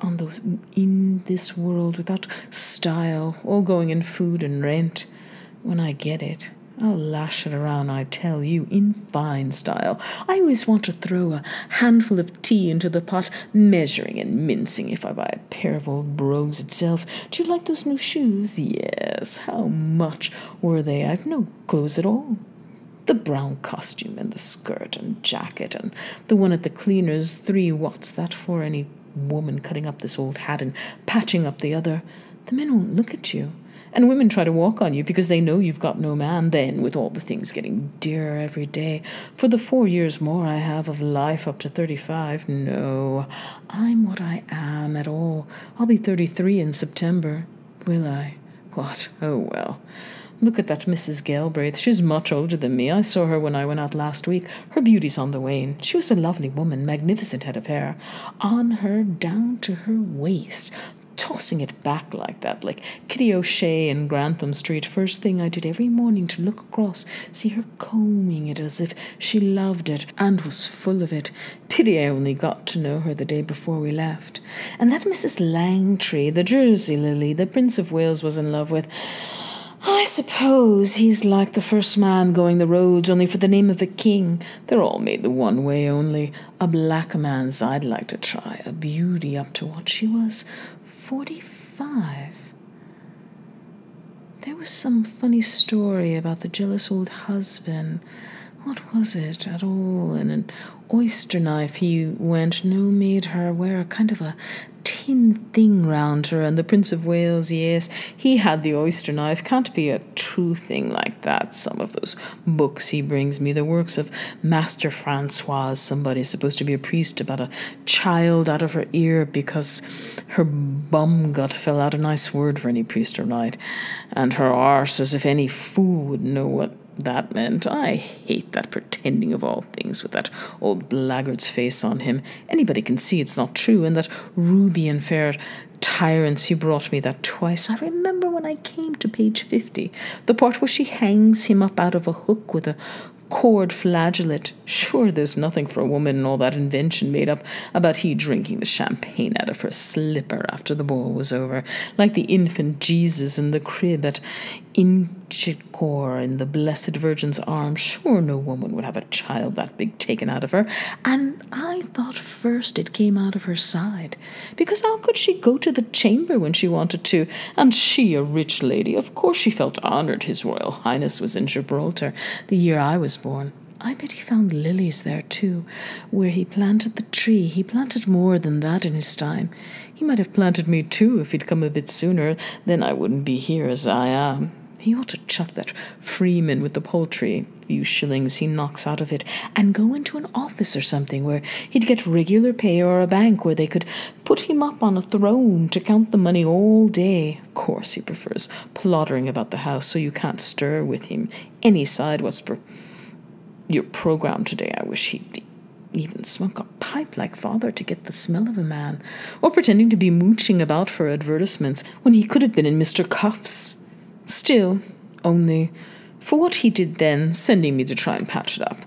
on the in this world without style, all going in food and rent. When I get it, I'll lash it around, I tell you, in fine style. I always want to throw a handful of tea into the pot, measuring and mincing if I buy a pair of old brogues itself. Do you like those new shoes? Yes. How much were they? I've no clothes at all. The brown costume and the skirt and jacket and the one at the cleaner's three. What's that for? Any woman cutting up this old hat and patching up the other. The men won't look at you. And women try to walk on you because they know you've got no man. Then, with all the things getting dearer every day, for the four years more I have of life up to 35, no, I'm what I am at all. I'll be 33 in September. Will I? What? Oh, well. Look at that Mrs. Galbraith. She's much older than me. I saw her when I went out last week. Her beauty's on the wane. She was a lovely woman, magnificent head of hair. On her down to her waist, tossing it back like that, like Kitty O'Shea in Grantham Street. First thing I did every morning to look across, see her combing it as if she loved it and was full of it. Pity I only got to know her the day before we left. And that Mrs. Langtry, the Jersey lily, the Prince of Wales was in love with. I suppose he's like the first man going the roads, only for the name of a king. They're all made the one way only. A black man's I'd like to try, a beauty up to what she was, 45. There was some funny story about the jealous old husband. What was it at all? And an oyster knife he went, no, made her wear a kind of a tin thing round her, and the Prince of Wales, yes, he had the oyster knife. Can't be a true thing like that. Some of those books he brings me, the works of Master Francois, somebody supposed to be a priest about a child out of her ear because her bum gut fell out. A nice word for any priest or knight. And her arse, as if any fool would know what that meant. I hate that pretending of all things with that old blackguard's face on him. Anybody can see it's not true, and that ruby and fair tyrants, you brought me that twice. I remember when I came to page 50, the part where she hangs him up out of a hook with a cord flagellate. Sure, there's nothing for a woman in all that invention made up about he drinking the champagne out of her slipper after the ball was over, like the infant Jesus in the crib at Inchicore in the Blessed Virgin's arms. Sure, no woman would have a child that big taken out of her. And I thought first it came out of her side, because how could she go to the chamber when she wanted to? And she, a rich lady, of course she felt honoured his Royal Highness was in Gibraltar the year I was born. I bet he found lilies there too, where he planted the tree. He planted more than that in his time. He might have planted me too if he'd come a bit sooner. Then I wouldn't be here as I am. He ought to chuck that Freeman with the poultry, few shillings he knocks out of it, and go into an office or something where he'd get regular pay or a bank where they could put him up on a throne to count the money all day. Of course, he prefers plottering about the house so you can't stir with him. Any side was per- your program today. I wish he'd even smoke a pipe like father to get the smell of a man, or pretending to be mooching about for advertisements when he could have been in Mr. Cuffe's. Still, only for what he did then, sending me to try and patch it up.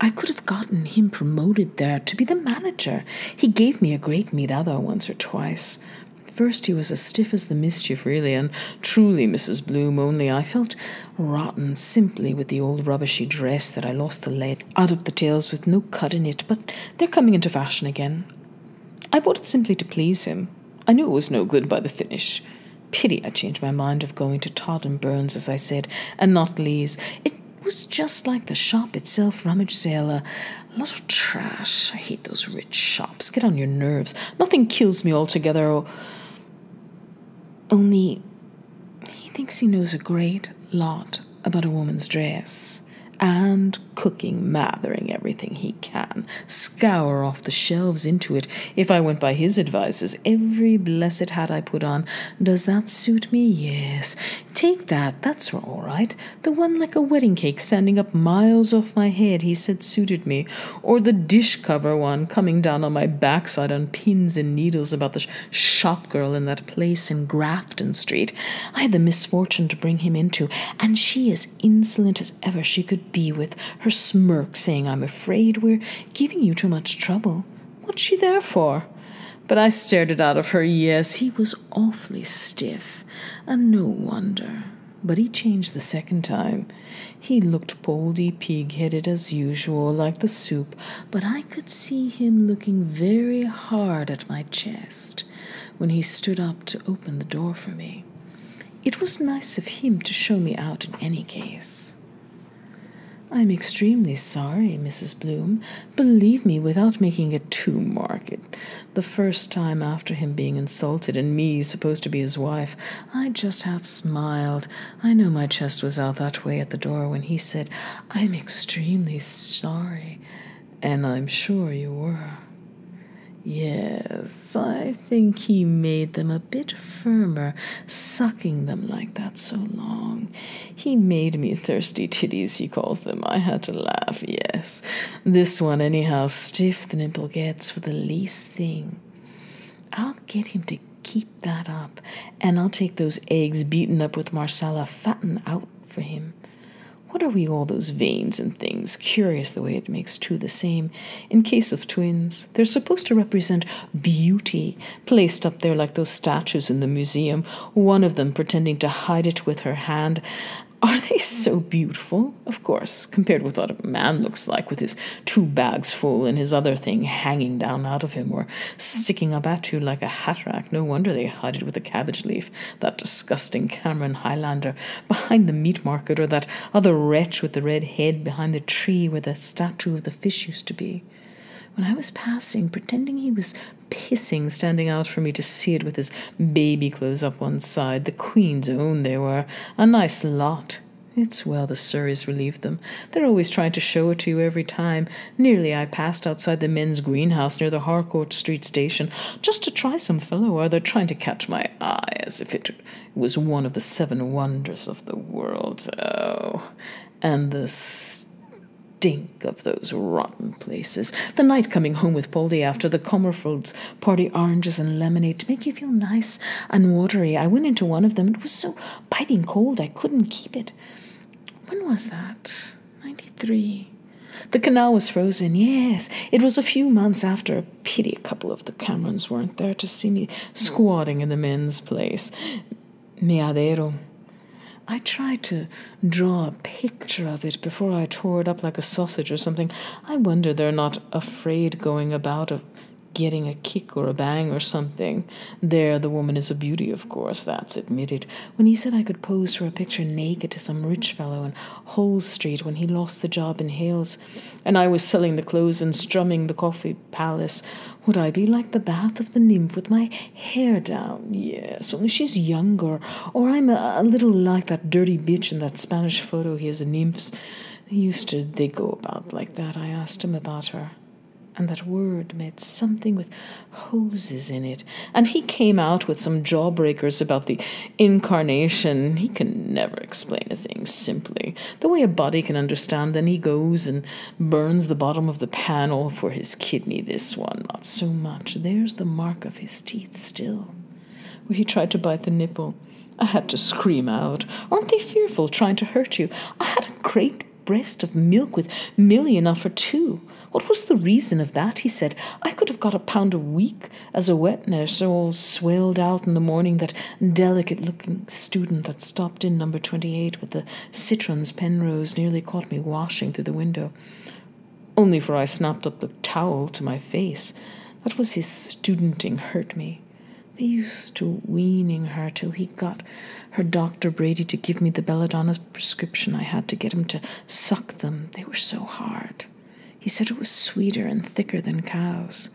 I could have gotten him promoted there to be the manager. He gave me a great mirada once or twice. First, he was as stiff as the mischief, really, and truly, Mrs. Bloom, only I felt rotten simply with the old rubbishy dress that I lost the lead out of the tails with no cut in it, but they're coming into fashion again. I bought it simply to please him. I knew it was no good by the finish. Pity I changed my mind of going to Todd and Burns, as I said, and not Lee's. It was just like the shop itself, rummage sale, a lot of trash. I hate those rich shops. Get on your nerves. Nothing kills me altogether. Oh, only he thinks he knows a great lot about a woman's dress and cooking, mathering everything he can, scour off the shelves into it if I went by his advices. Every blessed hat I put on. Does that suit me? Yes. Take that. That's all right. The one like a wedding cake standing up miles off my head, he said suited me. Or the dish cover one coming down on my backside on pins and needles about the shop girl in that place in Grafton Street. I had the misfortune to bring him into, and she as insolent as ever she could be with her her smirk, saying, I'm afraid we're giving you too much trouble. What's she there for? But I stared it out of her. Yes, he was awfully stiff, and no wonder. But he changed the second time. He looked poldy pig headed as usual, like the soup, but I could see him looking very hard at my chest when he stood up to open the door for me. It was nice of him to show me out in any case. I'm extremely sorry, Mrs. Bloom. Believe me, without making it too marked. The first time after him being insulted and me supposed to be his wife, I just half smiled. I know my chest was out that way at the door when he said, I'm extremely sorry. And I'm sure you were. Yes, I think he made them a bit firmer, sucking them like that so long. He made me thirsty titties, he calls them. I had to laugh, yes. This one, anyhow, stiff the nipple gets for the least thing. I'll get him to keep that up, and I'll take those eggs beaten up with Marsala fatten out for him. What are we all those veins and things? Curious the way it makes two the same. In case of twins, they're supposed to represent beauty, placed up there like those statues in the museum, one of them pretending to hide it with her hand, are they so beautiful? Of course, compared with what a man looks like with his two bags full and his other thing hanging down out of him or sticking up at you like a hat rack. No wonder they hide it with a cabbage leaf, that disgusting Cameron Highlander behind the meat market or that other wretch with the red head behind the tree where the statue of the fish used to be when I was passing, pretending he was pissing, standing out for me to see it with his baby clothes up one side. The Queen's own they were. A nice lot. It's well the Surreys relieved them. They're always trying to show it to you every time. Nearly I passed outside the men's greenhouse near the Harcourt Street station just to try some fellow or they're trying to catch my eye as if it was one of the seven wonders of the world. Oh, and the stink of those rotten places. The night coming home with Poldy after the Comerfords party oranges and lemonade to make you feel nice and watery. I went into one of them. It was so biting cold I couldn't keep it. When was that? 93. The canal was frozen, yes. It was a few months after. A pity a couple of the Camerons weren't there to see me squatting in the men's place. Meadero. I tried to draw a picture of it before I tore it up like a sausage or something. I wonder they're not afraid going about of getting a kick or a bang or something. There, the woman is a beauty, of course, that's admitted. When he said I could pose for a picture naked to some rich fellow in Holles Street when he lost the job in Helys, and I was selling the clothes and strumming the coffee palace, would I be like the bath of the nymph with my hair down? Yes, only she's younger. Or I'm a, a little like that dirty bitch in that Spanish photo he has of nymphs. They used to, they go about like that. I asked him about her and that word meant something with hoses in it. And he came out with some jawbreakers about the incarnation. He can never explain a thing simply. The way a body can understand, then he goes and burns the bottom of the panel for his kidney. This one, not so much. There's the mark of his teeth still, where he tried to bite the nipple. I had to scream out. Aren't they fearful, trying to hurt you? I had a great breast of milk with Milly enough for two. What was the reason of that? He said, I could have got a pound a week as a wet nurse, all swelled out in the morning, that delicate looking student that stopped in number 28 with the citrons Penrose nearly caught me washing through the window. Only for I snapped up the towel to my face. That was his studenting hurt me. They used to weaning her till he got her Dr. Brady to give me the belladonna prescription I had to get him to suck them. They were so hard. He said it was sweeter and thicker than cows.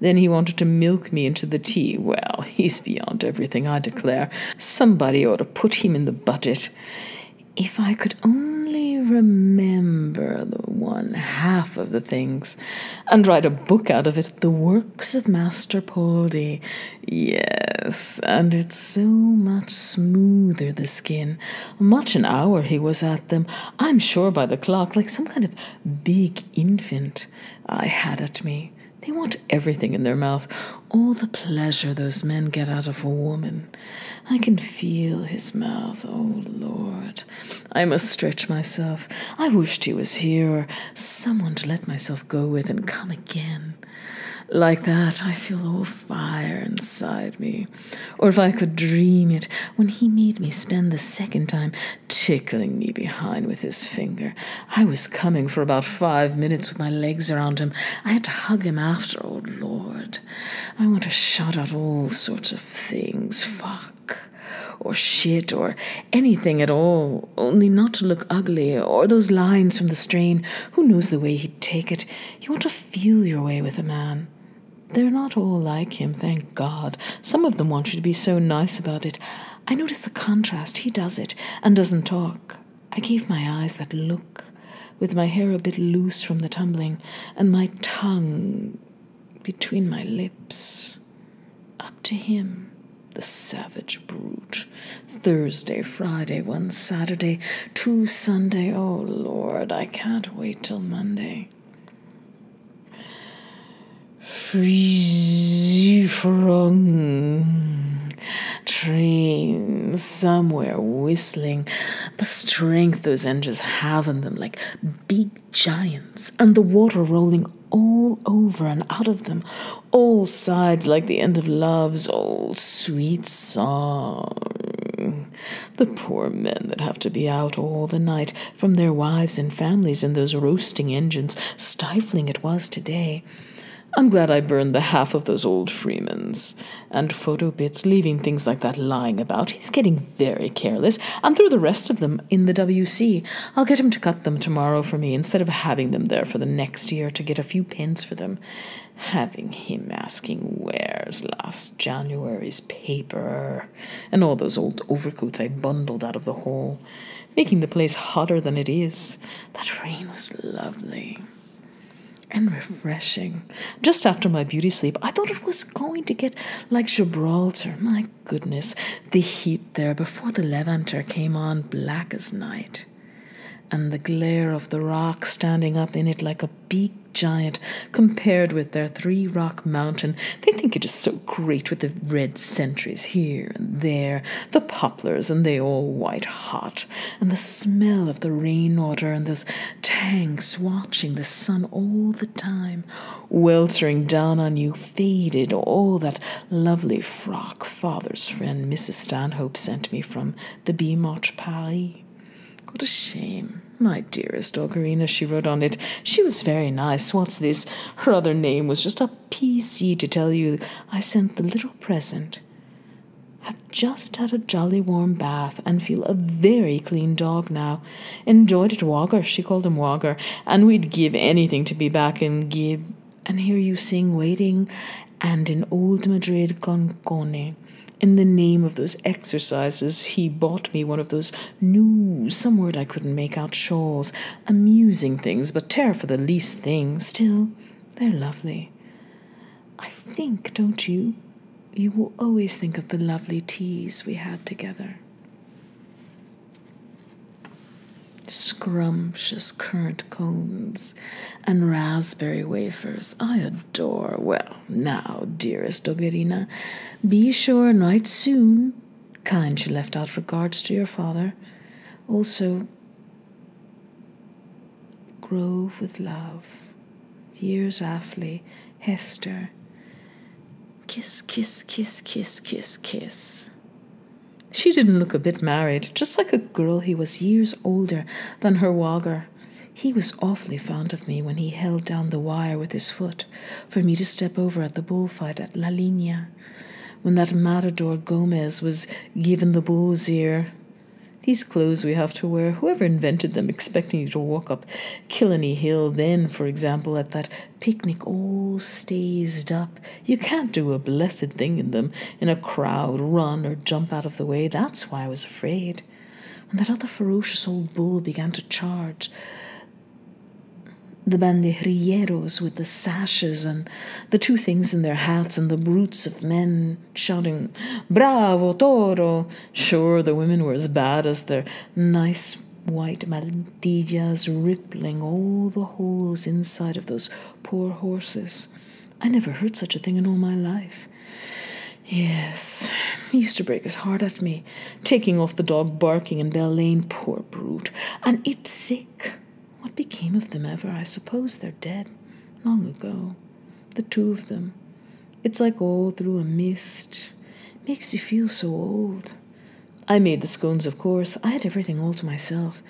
Then he wanted to milk me into the tea. Well, he's beyond everything, I declare. Somebody ought to put him in the budget. If I could only remember the one half of the things and write a book out of it, The Works of Master Poldy. Yes, and it's so much smoother, the skin. Much an hour he was at them, I'm sure by the clock, like some kind of big infant I had at me. They want everything in their mouth, all the pleasure those men get out of a woman. I can feel his mouth. Oh, Lord. I must stretch myself. I wished he was here, or someone to let myself go with and come again. Like that, I feel all fire inside me. Or if I could dream it, when he made me spend the second time tickling me behind with his finger. I was coming for about five minutes with my legs around him. I had to hug him after, oh Lord. I want to shout out all sorts of things. Fuck or shit or anything at all, only not to look ugly, or those lines from the strain. Who knows the way he'd take it? You want to feel your way with a man. They're not all like him, thank God. Some of them want you to be so nice about it. I notice the contrast. He does it and doesn't talk. I gave my eyes that look, with my hair a bit loose from the tumbling, and my tongue between my lips, up to him the savage brute. Thursday, Friday, one Saturday, two Sunday. Oh Lord, I can't wait till Monday. Freeze from train somewhere whistling. The strength those engines have in them, like big giants, and the water rolling all over and out of them, all sides like the end of love's old sweet song. The poor men that have to be out all the night from their wives and families in those roasting engines, stifling it was today. I'm glad I burned the half of those old Freemans. And photo bits, leaving things like that lying about. He's getting very careless, and threw the rest of them in the WC. I'll get him to cut them tomorrow for me instead of having them there for the next year to get a few pence for them. Having him asking where's last January's paper, and all those old overcoats I bundled out of the hole, making the place hotter than it is. That rain was lovely and refreshing. Just after my beauty sleep, I thought it was going to get like Gibraltar. My goodness, the heat there before the Levanter came on black as night, and the glare of the rock standing up in it like a big giant compared with their three rock mountain. They think it is so great with the red sentries here and there, the poplars, and they all white hot, and the smell of the rainwater and those tanks watching the sun all the time, weltering down on you, faded all that lovely frock father's friend Mrs. Stanhope sent me from the March Paris. What a shame. My dearest Doggerina, she wrote on it. She was very nice. What's this? Her other name was just a PC to tell you I sent the little present. Have just had a jolly warm bath and feel a very clean dog now. Enjoyed it, Wogger. She called him Wogger, and we'd give anything to be back in Gib and hear you sing Waiting and in Old Madrid Concone in the name of those exercises, he bought me one of those new, some word I couldn't make out, shawls. Amusing things, but tear for the least thing. Still, they're lovely. I think, don't you? You will always think of the lovely teas we had together. Scrumptious currant cones, and raspberry wafers I adore. Well, now, dearest Doggerina, be sure write soon. Kind she left out regards to your father. Also, Grove with love. Years awfully, Hester. Kiss, kiss, kiss, kiss, kiss, kiss. She didn't look a bit married, just like a girl he was years older than her Wogger. He was awfully fond of me when he held down the wire with his foot for me to step over at the bullfight at La Linea, when that matador Gomez was given the bull's ear these clothes we have to wear, whoever invented them, expecting you to walk up Killiney Hill, then, for example, at that picnic all stazed up. You can't do a blessed thing in them in a crowd, run or jump out of the way. That's why I was afraid. When that other ferocious old bull began to charge, the banderilleros with the sashes and the two things in their hats, and the brutes of men shouting, Bravo, toro! Sure, the women were as bad as their nice white mantillas rippling all the holes inside of those poor horses. I never heard such a thing in all my life. Yes, he used to break his heart at me, taking off the dog barking in Bell Lane, poor brute, and it sick. What became of them ever? I suppose they're dead long ago. the two of them. It's like all through a mist. Makes you feel so old. I made the scones, of course. I had everything all to myself.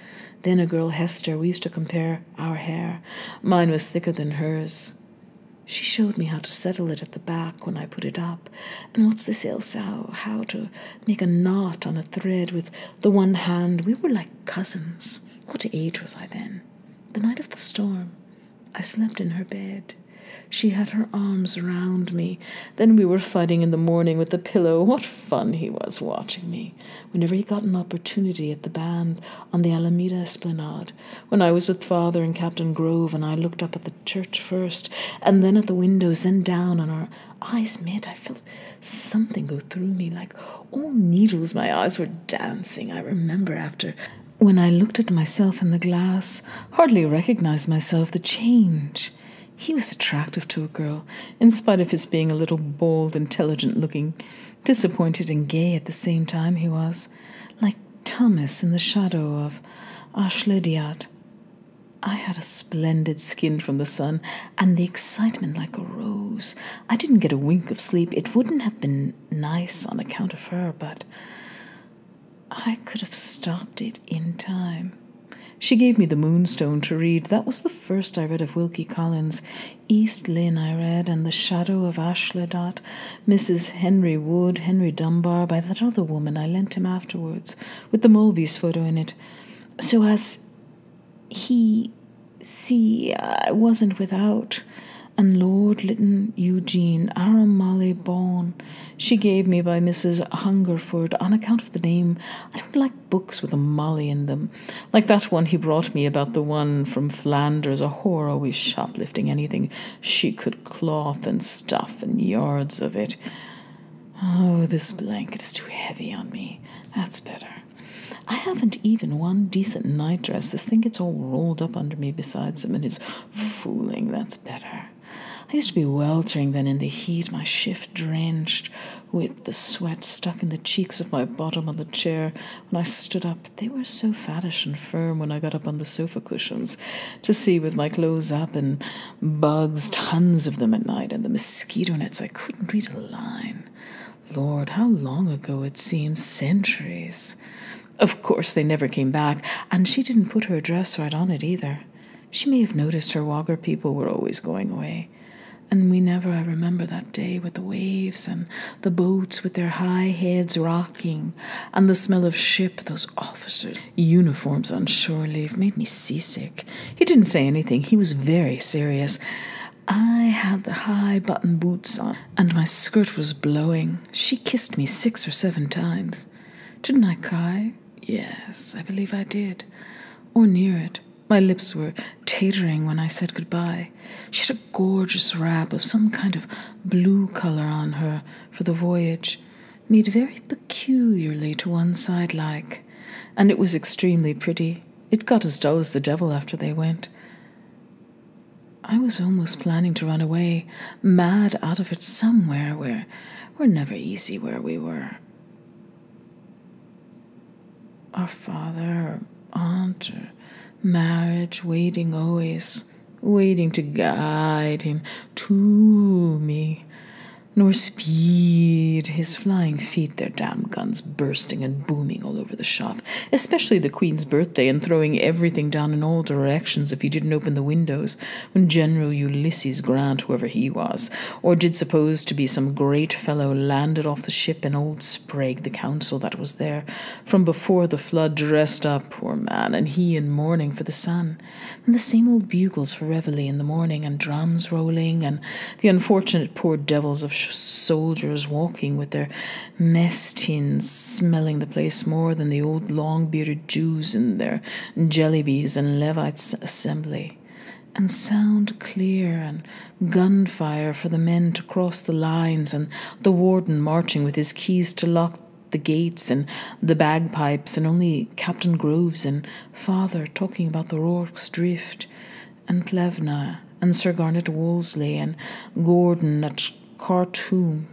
Then a girl, Hester, we used to compare our hair. Mine was thicker than hers. She showed me how to settle it at the back when I put it up, and what's this else how, how to make a knot on a thread with the one hand. We were like cousins. What age was I then? The night of the storm. I slept in her bed. She had her arms around me. Then we were fighting in the morning with the pillow. What fun he was watching me. Whenever he got an opportunity at the band on the Alameda Esplanade, when I was with father and Captain Grove, and I looked up at the church first, and then at the windows, then down, and our eyes met, I felt something go through me like all needles. My eyes were dancing. I remember after when I looked at myself in the glass, hardly recognized myself, the change. He was attractive to a girl, in spite of his being a little bald, intelligent looking, disappointed and gay at the same time he was, like Thomas in the shadow of Ashlydyat. I had a splendid skin from the sun, and the excitement like a rose. I didn't get a wink of sleep. It wouldn't have been nice on account of her, but I could have stopped it in time. She gave me the Moonstone to read. That was the first I read of Wilkie Collins. East Lynne I read, and The Shadow of Ashlydyat, Mrs. Henry Wood, Henry Dunbar, by that other woman I lent him afterwards, with the Mulveys photo in it. So as he see, I wasn't without and Lord Lytton Eugene Aram Molly Bawn. She gave me by Mrs. Hungerford on account of the name. I don't like books with a Molly in them, like that one he brought me about the one from Flanders, a whore always shoplifting anything she could cloth and stuff and yards of it. Oh, this blanket is too heavy on me. That's better. I haven't even one decent nightdress. This thing gets all rolled up under me besides him and his fooling. That's better. To be weltering then in the heat, my shift drenched with the sweat stuck in the cheeks of my bottom on the chair. When I stood up, they were so fattish and firm when I got up on the sofa cushions to see with my clothes up and bugs, tons of them at night, and the mosquito nets. I couldn't read a line. Lord, how long ago it seems centuries. Of course, they never came back, and she didn't put her dress right on it either. She may have noticed her Wogger people were always going away. And we never, I remember that day with the waves and the boats with their high heads rocking and the smell of ship, those officers' uniforms on shore leave made me seasick. He didn't say anything, he was very serious. I had the high button boots on and my skirt was blowing. She kissed me six or seven times. Didn't I cry? Yes, I believe I did. Or near it. My lips were teetering when I said goodbye. She had a gorgeous wrap of some kind of blue color on her for the voyage, made very peculiarly to one side like, and it was extremely pretty. It got as dull as the devil after they went. I was almost planning to run away, mad out of it somewhere where we're never easy where we were. Our father or aunt or marriage waiting always, waiting to guide him to me nor speed, his flying feet, their damn guns bursting and booming all over the shop, especially the Queen's birthday, and throwing everything down in all directions if you didn't open the windows, when General Ulysses Grant, whoever he was, or did suppose to be some great fellow, landed off the ship in Old Sprague, the council that was there, from before the flood, dressed up, poor man, and he in mourning for the sun, and the same old bugles for reveille in the morning, and drums rolling, and the unfortunate poor devils of soldiers walking with their mess tins, smelling the place more than the old long bearded Jews in their Jellibies and Levites assembly. And sound clear, and gunfire for the men to cross the lines, and the warden marching with his keys to lock the gates and the bagpipes, and only Captain Groves and father talking about the Rorke's Drift, and Plevna, and Sir Garnet Wolseley, and Gordon at Khartoum,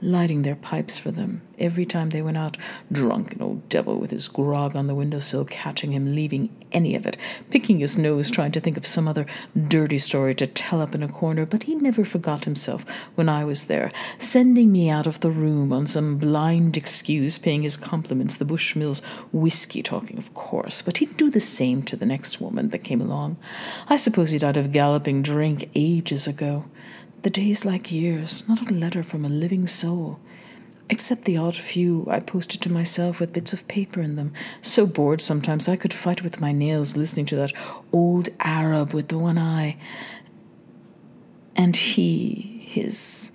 lighting their pipes for them every time they went out. Drunken old devil with his grog on the windowsill, catching him leaving any of it, picking his nose, trying to think of some other dirty story to tell up in a corner, but he never forgot himself when I was there, sending me out of the room on some blind excuse, paying his compliments, the Bushmills whiskey talking, of course, but he'd do the same to the next woman that came along. I suppose he died of galloping drink ages ago. The days like years, not a letter from a living soul. Except the odd few I posted to myself with bits of paper in them. So bored sometimes I could fight with my nails listening to that old Arab with the one eye. And he, his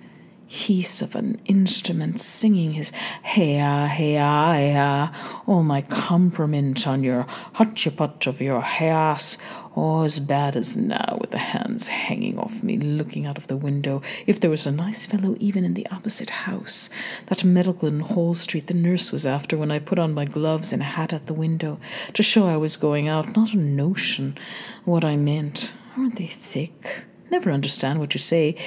hiss of an instrument singing his heya, heya, heya, oh my compliment on your hutchaputch of your haas, oh as bad as now with the hands hanging off me, looking out of the window. If there was a nice fellow even in the opposite house, that medical in Holles Street the nurse was after when I put on my gloves and hat at the window to show I was going out, not a notion what I meant. Aren't they thick? Never understand what you say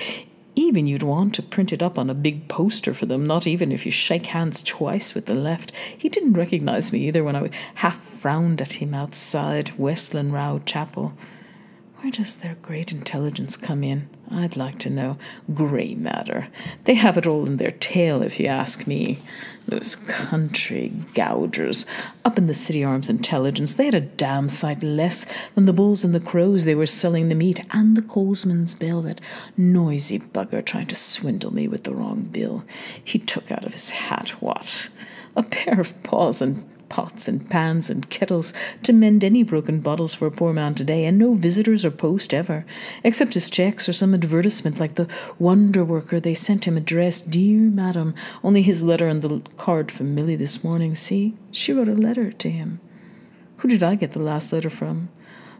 even you'd want to print it up on a big poster for them, not even if you shake hands twice with the left. He didn't recognize me either when I half frowned at him outside Westland Row Chapel. Where does their great intelligence come in? I'd like to know. Grey matter. They have it all in their tail, if you ask me. Those country gougers up in the City Arms Intelligence, they had a damn sight less than the bulls and the crows they were selling the meat, and the Colesman's bill, that noisy bugger trying to swindle me with the wrong bill. He took out of his hat what? A pair of paws and pots and pans and kettles to mend any broken bottles for a poor man today, and no visitors or post ever, except his checks or some advertisement like the wonder worker they sent him addressed, Dear Madam, only his letter and the card from Milly this morning. See, she wrote a letter to him. Who did I get the last letter from?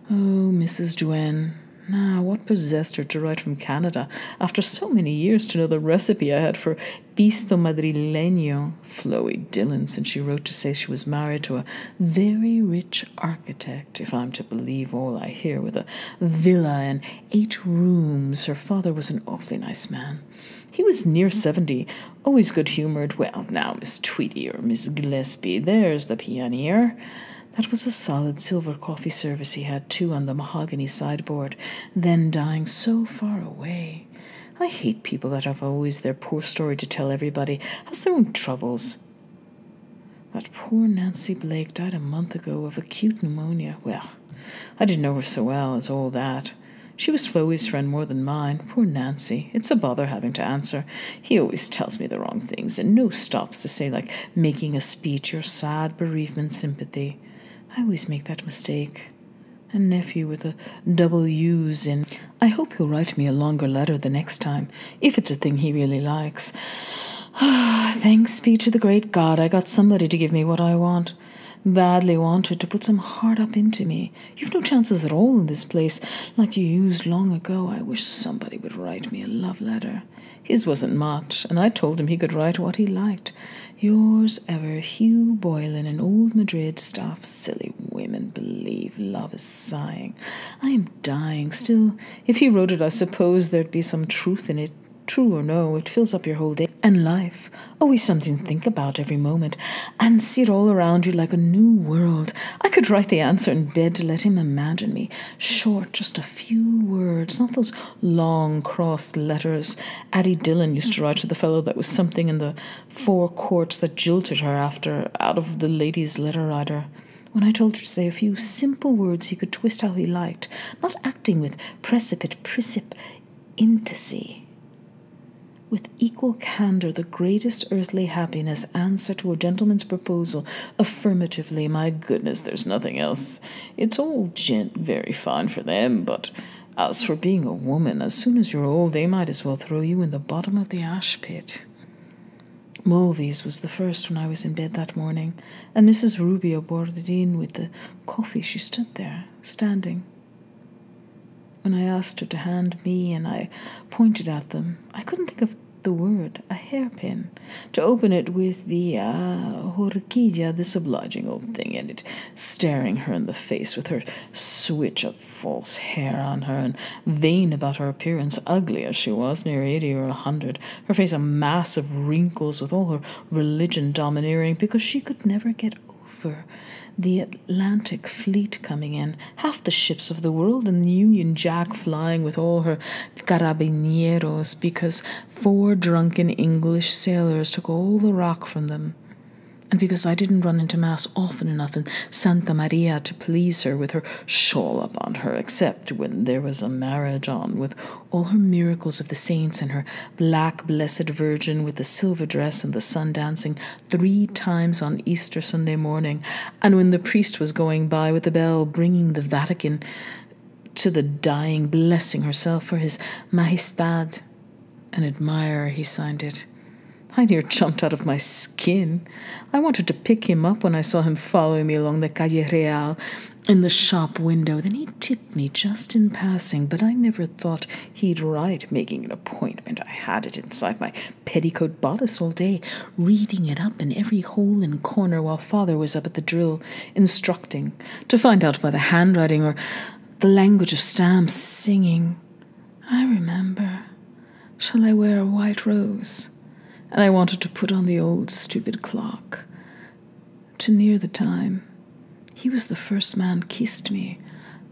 Oh, Mrs. Dwenn. Now, what possessed her to write from Canada after so many years to know the recipe I had for pisto madrileño? Floey Dillon, since she wrote to say she was married to a very rich architect, if I'm to believe all I hear, with a villa and eight rooms. Her father was an awfully nice man. He was near seventy, always good humored. Well, now, Miss Tweedy or Miss Gillespie, there's the pioneer. That was a solid silver coffee service he had, too, on the mahogany sideboard, then dying so far away. I hate people that have always their poor story to tell everybody, has their own troubles. That poor Nancy Blake died a month ago of acute pneumonia. Well, I didn't know her so well as all that. She was Floey's friend more than mine. Poor Nancy. It's a bother having to answer. He always tells me the wrong things, and no stops to say, like making a speech or sad bereavement sympathy. I always make that mistake. A nephew with a double U's in. I hope he'll write me a longer letter the next time, if it's a thing he really likes. Thanks be to the great God, I got somebody to give me what I want. Badly wanted to put some heart up into me. You've no chances at all in this place, like you used long ago. I wish somebody would write me a love letter. His wasn't much, and I told him he could write what he liked. Yours ever, Hugh Boylan in Old Madrid stuff. Silly women believe love is sighing. I am dying. Still, if he wrote it, I suppose there'd be some truth in it. True or no, it fills up your whole day and life. Always something to think about every moment and see it all around you like a new world. I could write the answer in bed to let him imagine me. Short, just a few words, not those long crossed letters Atty Dillon used to write to the fellow that was something in the four courts that jilted her after out of the lady's letter writer when I told her to say a few simple words he could twist how he liked, not acting with precipit precip intimacy with equal candor the greatest earthly happiness answer to a gentleman's proposal affirmatively my goodness there's nothing else it's all gent very fine for them but as for being a woman as soon as you're old they might as well throw you in the bottom of the ash pit Mulvey's was the first when I was in bed that morning, and Mrs. Rubio it in with the coffee. She stood there, standing, when I asked her to hand me and I pointed at them, I couldn't think of the word, a hairpin, to open it with the uh, horquilla, this obliging old thing in it, staring her in the face with her switch of false hair on her and vain about her appearance, ugly as she was, near eighty or a hundred, her face a mass of wrinkles with all her religion domineering because she could never get over the Atlantic fleet coming in, half the ships of the world, and the Union Jack flying with all her carabineros because four drunken English sailors took all the rock from them and because I didn't run into Mass often enough in Santa Maria to please her with her shawl up on her, except when there was a marriage on, with all her miracles of the saints and her black blessed Virgin with the silver dress and the sun dancing three times on Easter Sunday morning, and when the priest was going by with the bell bringing the Viaticum to the dying, blessing herself for his Majestad. An admirer, he signed it. I near jumped out of my skin. I wanted to pick him up when I saw him following me along the Calle Real in the shop window. Then he tipped me just in passing, but I never thought he'd write making an appointment. I had it inside my petticoat bodice all day, reading it up in every hole and corner while father was up at the drill, instructing, to find out by the handwriting or the language of stamps, singing. I remember. Shall I wear a white rose? And I wanted to put on the old stupid clock. To near the time, he was the first man kissed me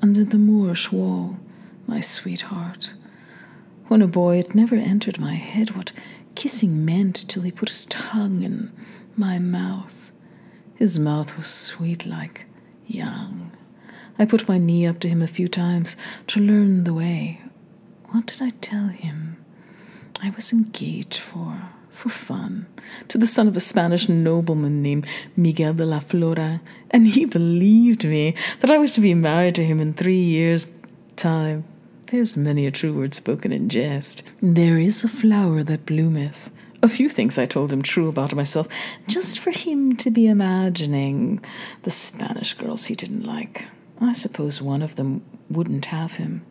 under the Moorish wall, my sweetheart. When a boy, it never entered my head what kissing meant till he put his tongue in my mouth. His mouth was sweet like young. I put my knee up to him a few times to learn the way. What did I tell him? I was engaged for for fun to the son of a Spanish nobleman named Miguel de la Flora, and he believed me that I was to be married to him in three years' time. There's many a true word spoken in jest. There is a flower that bloometh. A few things I told him true about myself, just for him to be imagining the Spanish girls he didn't like. I suppose one of them wouldn't have him.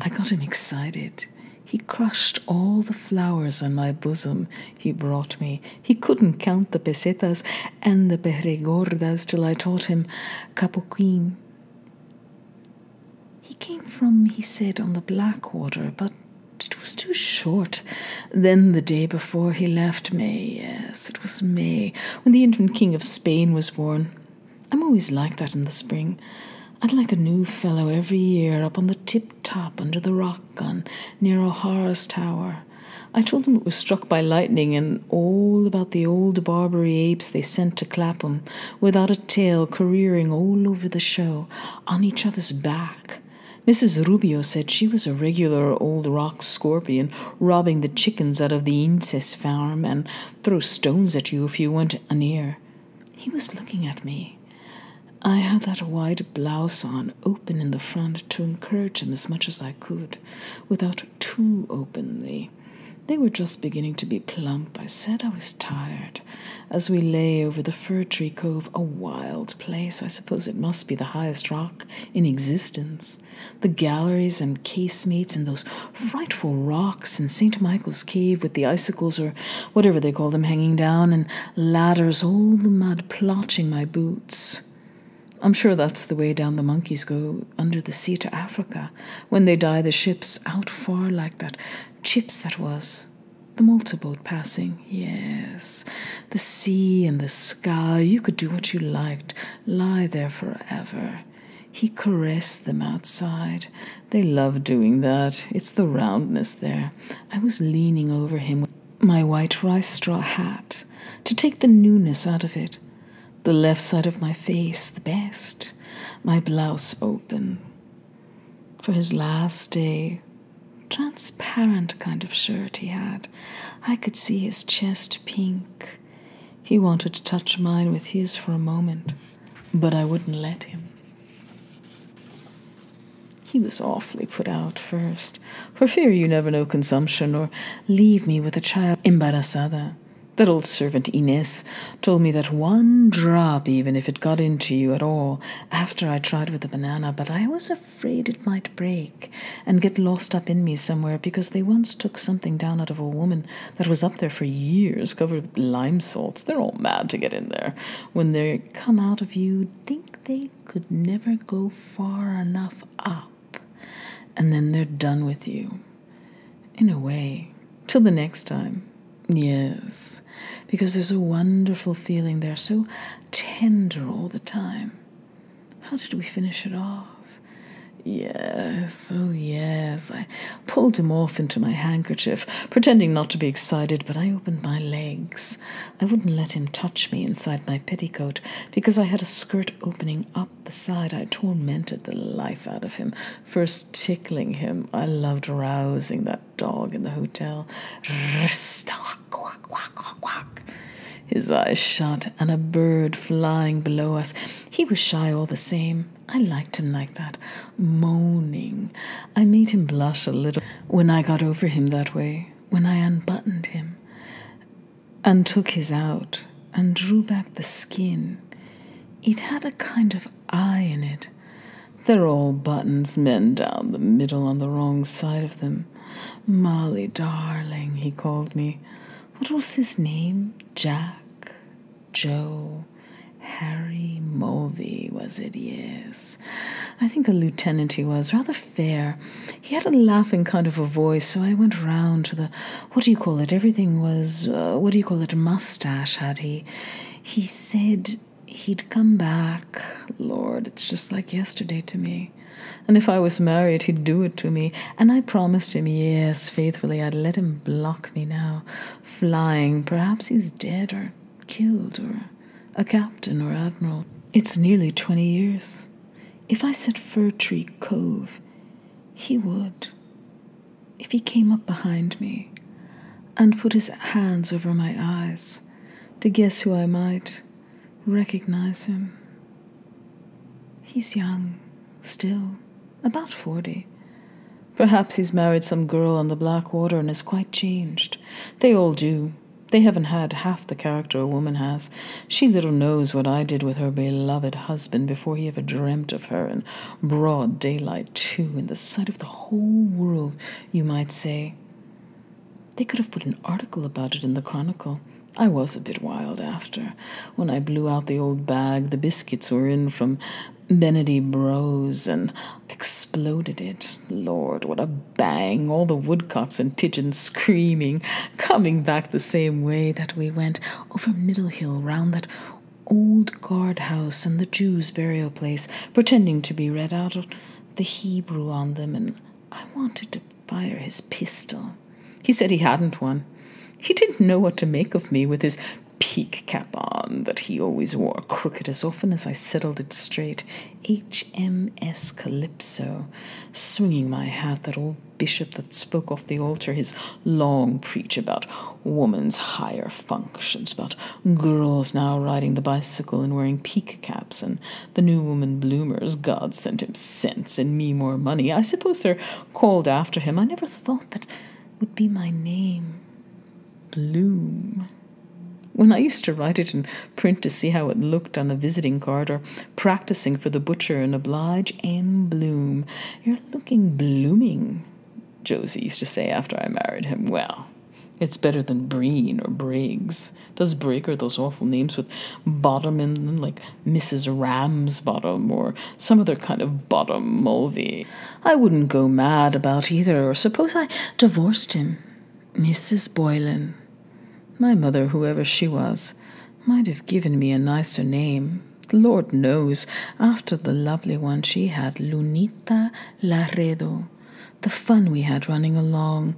I got him excited. He crushed all the flowers on my bosom he brought me. He couldn't count the pesetas and the perragordas till I taught him Cappoquin. He came from, he said, on the Blackwater, but it was too short. Then the day before he left May, yes, it was May, when the infant king of Spain was born. I'm always like that in the spring. I'd like a new fellow every year up on the tip top under the rock gun near O'Hara's tower. I told them it was struck by lightning and all about the old Barbary apes they sent to Clapham without a tail careering all over the show on each other's back. Mrs. Rubio said she was a regular old rock scorpion, robbing the chickens out of the Inces farm and throw stones at you if you went anear. He was looking at me. I had that white blouse on open in the front to encourage him as much as I could, without too openly. They were just beginning to be plump. I said I was tired. As we lay over the fir tree cove, a wild place, I suppose it must be the highest rock in existence. The galleries and casemates and those frightful rocks in St. Michael's Cave with the icicles or whatever they call them hanging down, and ladders, all the mud plotching my boots. I'm sure that's the way down the monkeys go under the sea to Africa when they die the ships out far like that. Chips that was. The Malta boat passing, yes. The sea and the sky, you could do what you liked, lie there forever. He caressed them outside. They love doing that. It's the roundness there. I was leaning over him with my white rice straw hat to take the newness out of it the left side of my face the best, my blouse open. For his last day, transparent kind of shirt he had, I could see his chest pink. He wanted to touch mine with his for a moment, but I wouldn't let him. He was awfully put out first, for fear you never know consumption or leave me with a child embarazada. That old servant Ines told me that one drop, even if it got into you at all, after I tried with the banana, but I was afraid it might break and get lost up in me somewhere because they once took something down out of a woman that was up there for years, covered with lime salts. They're all mad to get in there. When they come out of you, think they could never go far enough up, and then they're done with you. In a way, till the next time. Yes, because there's a wonderful feeling there, so tender all the time. How did we finish it off? Yes, oh yes. I pulled him off into my handkerchief, pretending not to be excited, but I opened my legs. I wouldn't let him touch me inside my petticoat because I had a skirt opening up the side. I tormented the life out of him, first tickling him. I loved rousing that dog in the hotel. His eyes shut, and a bird flying below us. He was shy all the same. I liked him like that, moaning. I made him blush a little when I got over him that way, when I unbuttoned him and took his out and drew back the skin. It had a kind of eye in it. They're all buttons, men down the middle on the wrong side of them. Molly, darling, he called me. What was his name? Jack? Joe? Harry Mulvey, was it? Yes. I think a lieutenant he was, rather fair. He had a laughing kind of a voice, so I went round to the, what do you call it? Everything was, uh, what do you call it? A mustache had he. He said he'd come back. Lord, it's just like yesterday to me. And if I was married, he'd do it to me. And I promised him, yes, faithfully, I'd let him block me now. Flying, perhaps he's dead or killed or a captain or admiral. It's nearly 20 years. If I said Fir Tree Cove, he would. If he came up behind me and put his hands over my eyes to guess who I might recognize him. He's young, still, about 40. Perhaps he's married some girl on the Blackwater and is quite changed. They all do. They haven't had half the character a woman has. She little knows what I did with her beloved husband before he ever dreamt of her in broad daylight, too, in the sight of the whole world, you might say. They could have put an article about it in the Chronicle. I was a bit wild after, when I blew out the old bag the biscuits were in from Benady Bros and exploded it. Lord, what a bang! All the woodcocks and pigeons screaming, coming back the same way that we went over Middle Hill round that old guardhouse and the Jews' burial place, pretending to be read out the Hebrew on them, and I wanted to fire his pistol. He said he hadn't one. He didn't know what to make of me with his peak cap on that he always wore crooked as often as I settled it straight. HMS Calypso, swinging my hat, that old bishop that spoke off the altar his long preach about woman's higher functions, about girls now riding the bicycle and wearing peak caps, and the new woman bloomers. God sent him sense and me more money. I suppose they're called after him. I never thought that would be my name. Bloom when I used to write it in print to see how it looked on a visiting card or practicing for the butcher in Oblige M. Bloom. You're looking blooming, Josie used to say after I married him. Well, it's better than Breen or Briggs. Does Breaker those awful names with bottom in them, like Mrs. Ramsbottom or some other kind of bottom Mulvey? I wouldn't go mad about either, or suppose I divorced him. Mrs. Boylan. My mother, whoever she was, might have given me a nicer name. Lord knows, after the lovely one she had, Lunita Laredo. The fun we had running along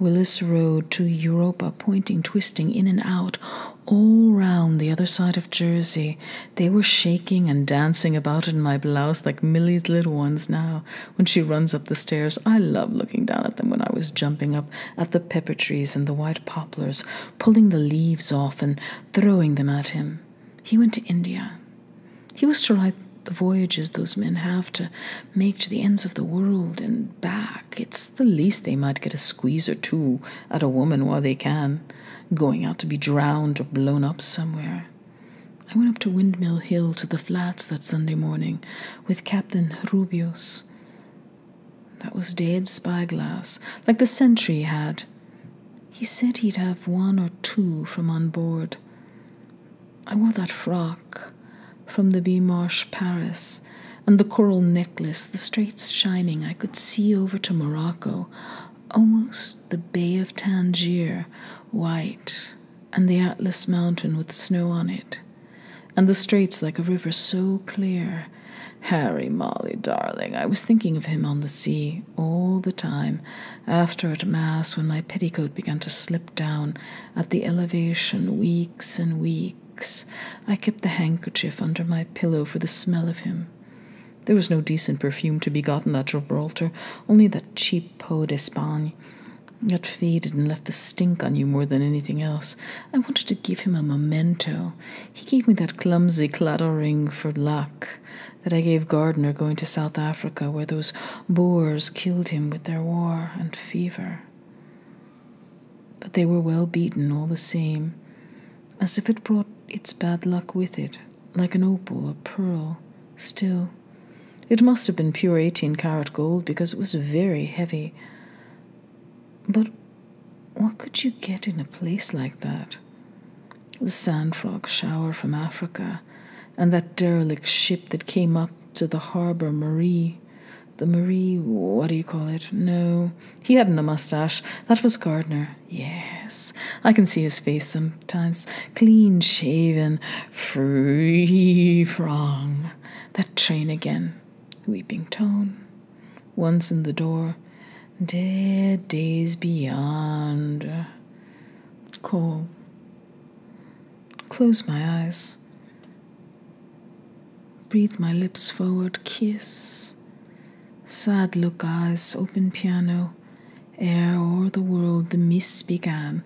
Willis Road to Europa, pointing, twisting in and out, all round the other side of Jersey. They were shaking and dancing about in my blouse like Milly's little ones now when she runs up the stairs. I love looking down at them when I was jumping up at the pepper trees and the white poplars, pulling the leaves off and throwing them at him. He went to India. He was to write the voyages those men have to make to the ends of the world and back. It's the least they might get a squeeze or two at a woman while they can, going out to be drowned or blown up somewhere. I went up to Windmill Hill to the flats that Sunday morning with Captain Rubios. That was dead spyglass, like the sentry had. He said he'd have one or two from on board. I wore that frock from the Marsh Paris, and the coral necklace, the straits shining. I could see over to Morocco, almost the Bay of Tangier, white, and the Atlas Mountain with snow on it, and the straits like a river so clear. Harry, Molly, darling, I was thinking of him on the sea all the time, after at Mass when my petticoat began to slip down at the elevation weeks and weeks I kept the handkerchief under my pillow for the smell of him. There was no decent perfume to be gotten at Gibraltar, only that cheap Peau d'Espagne. That faded and left a stink on you more than anything else. I wanted to give him a memento. He gave me that clumsy claddagh ring for luck that I gave Gardner going to South Africa, where those Boers killed him with their war and fever. But they were well beaten all the same, as if it brought its bad luck with it, like an opal or pearl. Still, it must have been pure 18 karat gold because it was very heavy. But what could you get in a place like that? The sand frog shower from Africa, and that derelict ship that came up to the harbor Marie the Marie, what do you call it? No, he hadn't a mustache. That was Gardner. Yes, I can see his face sometimes. Clean shaven, free from. That train again. Weeping tone. Once in the door. Dead days beyond. Cole. Close my eyes. Breathe my lips forward. Kiss Sad look eyes, open piano, ere o'er the world the mists began.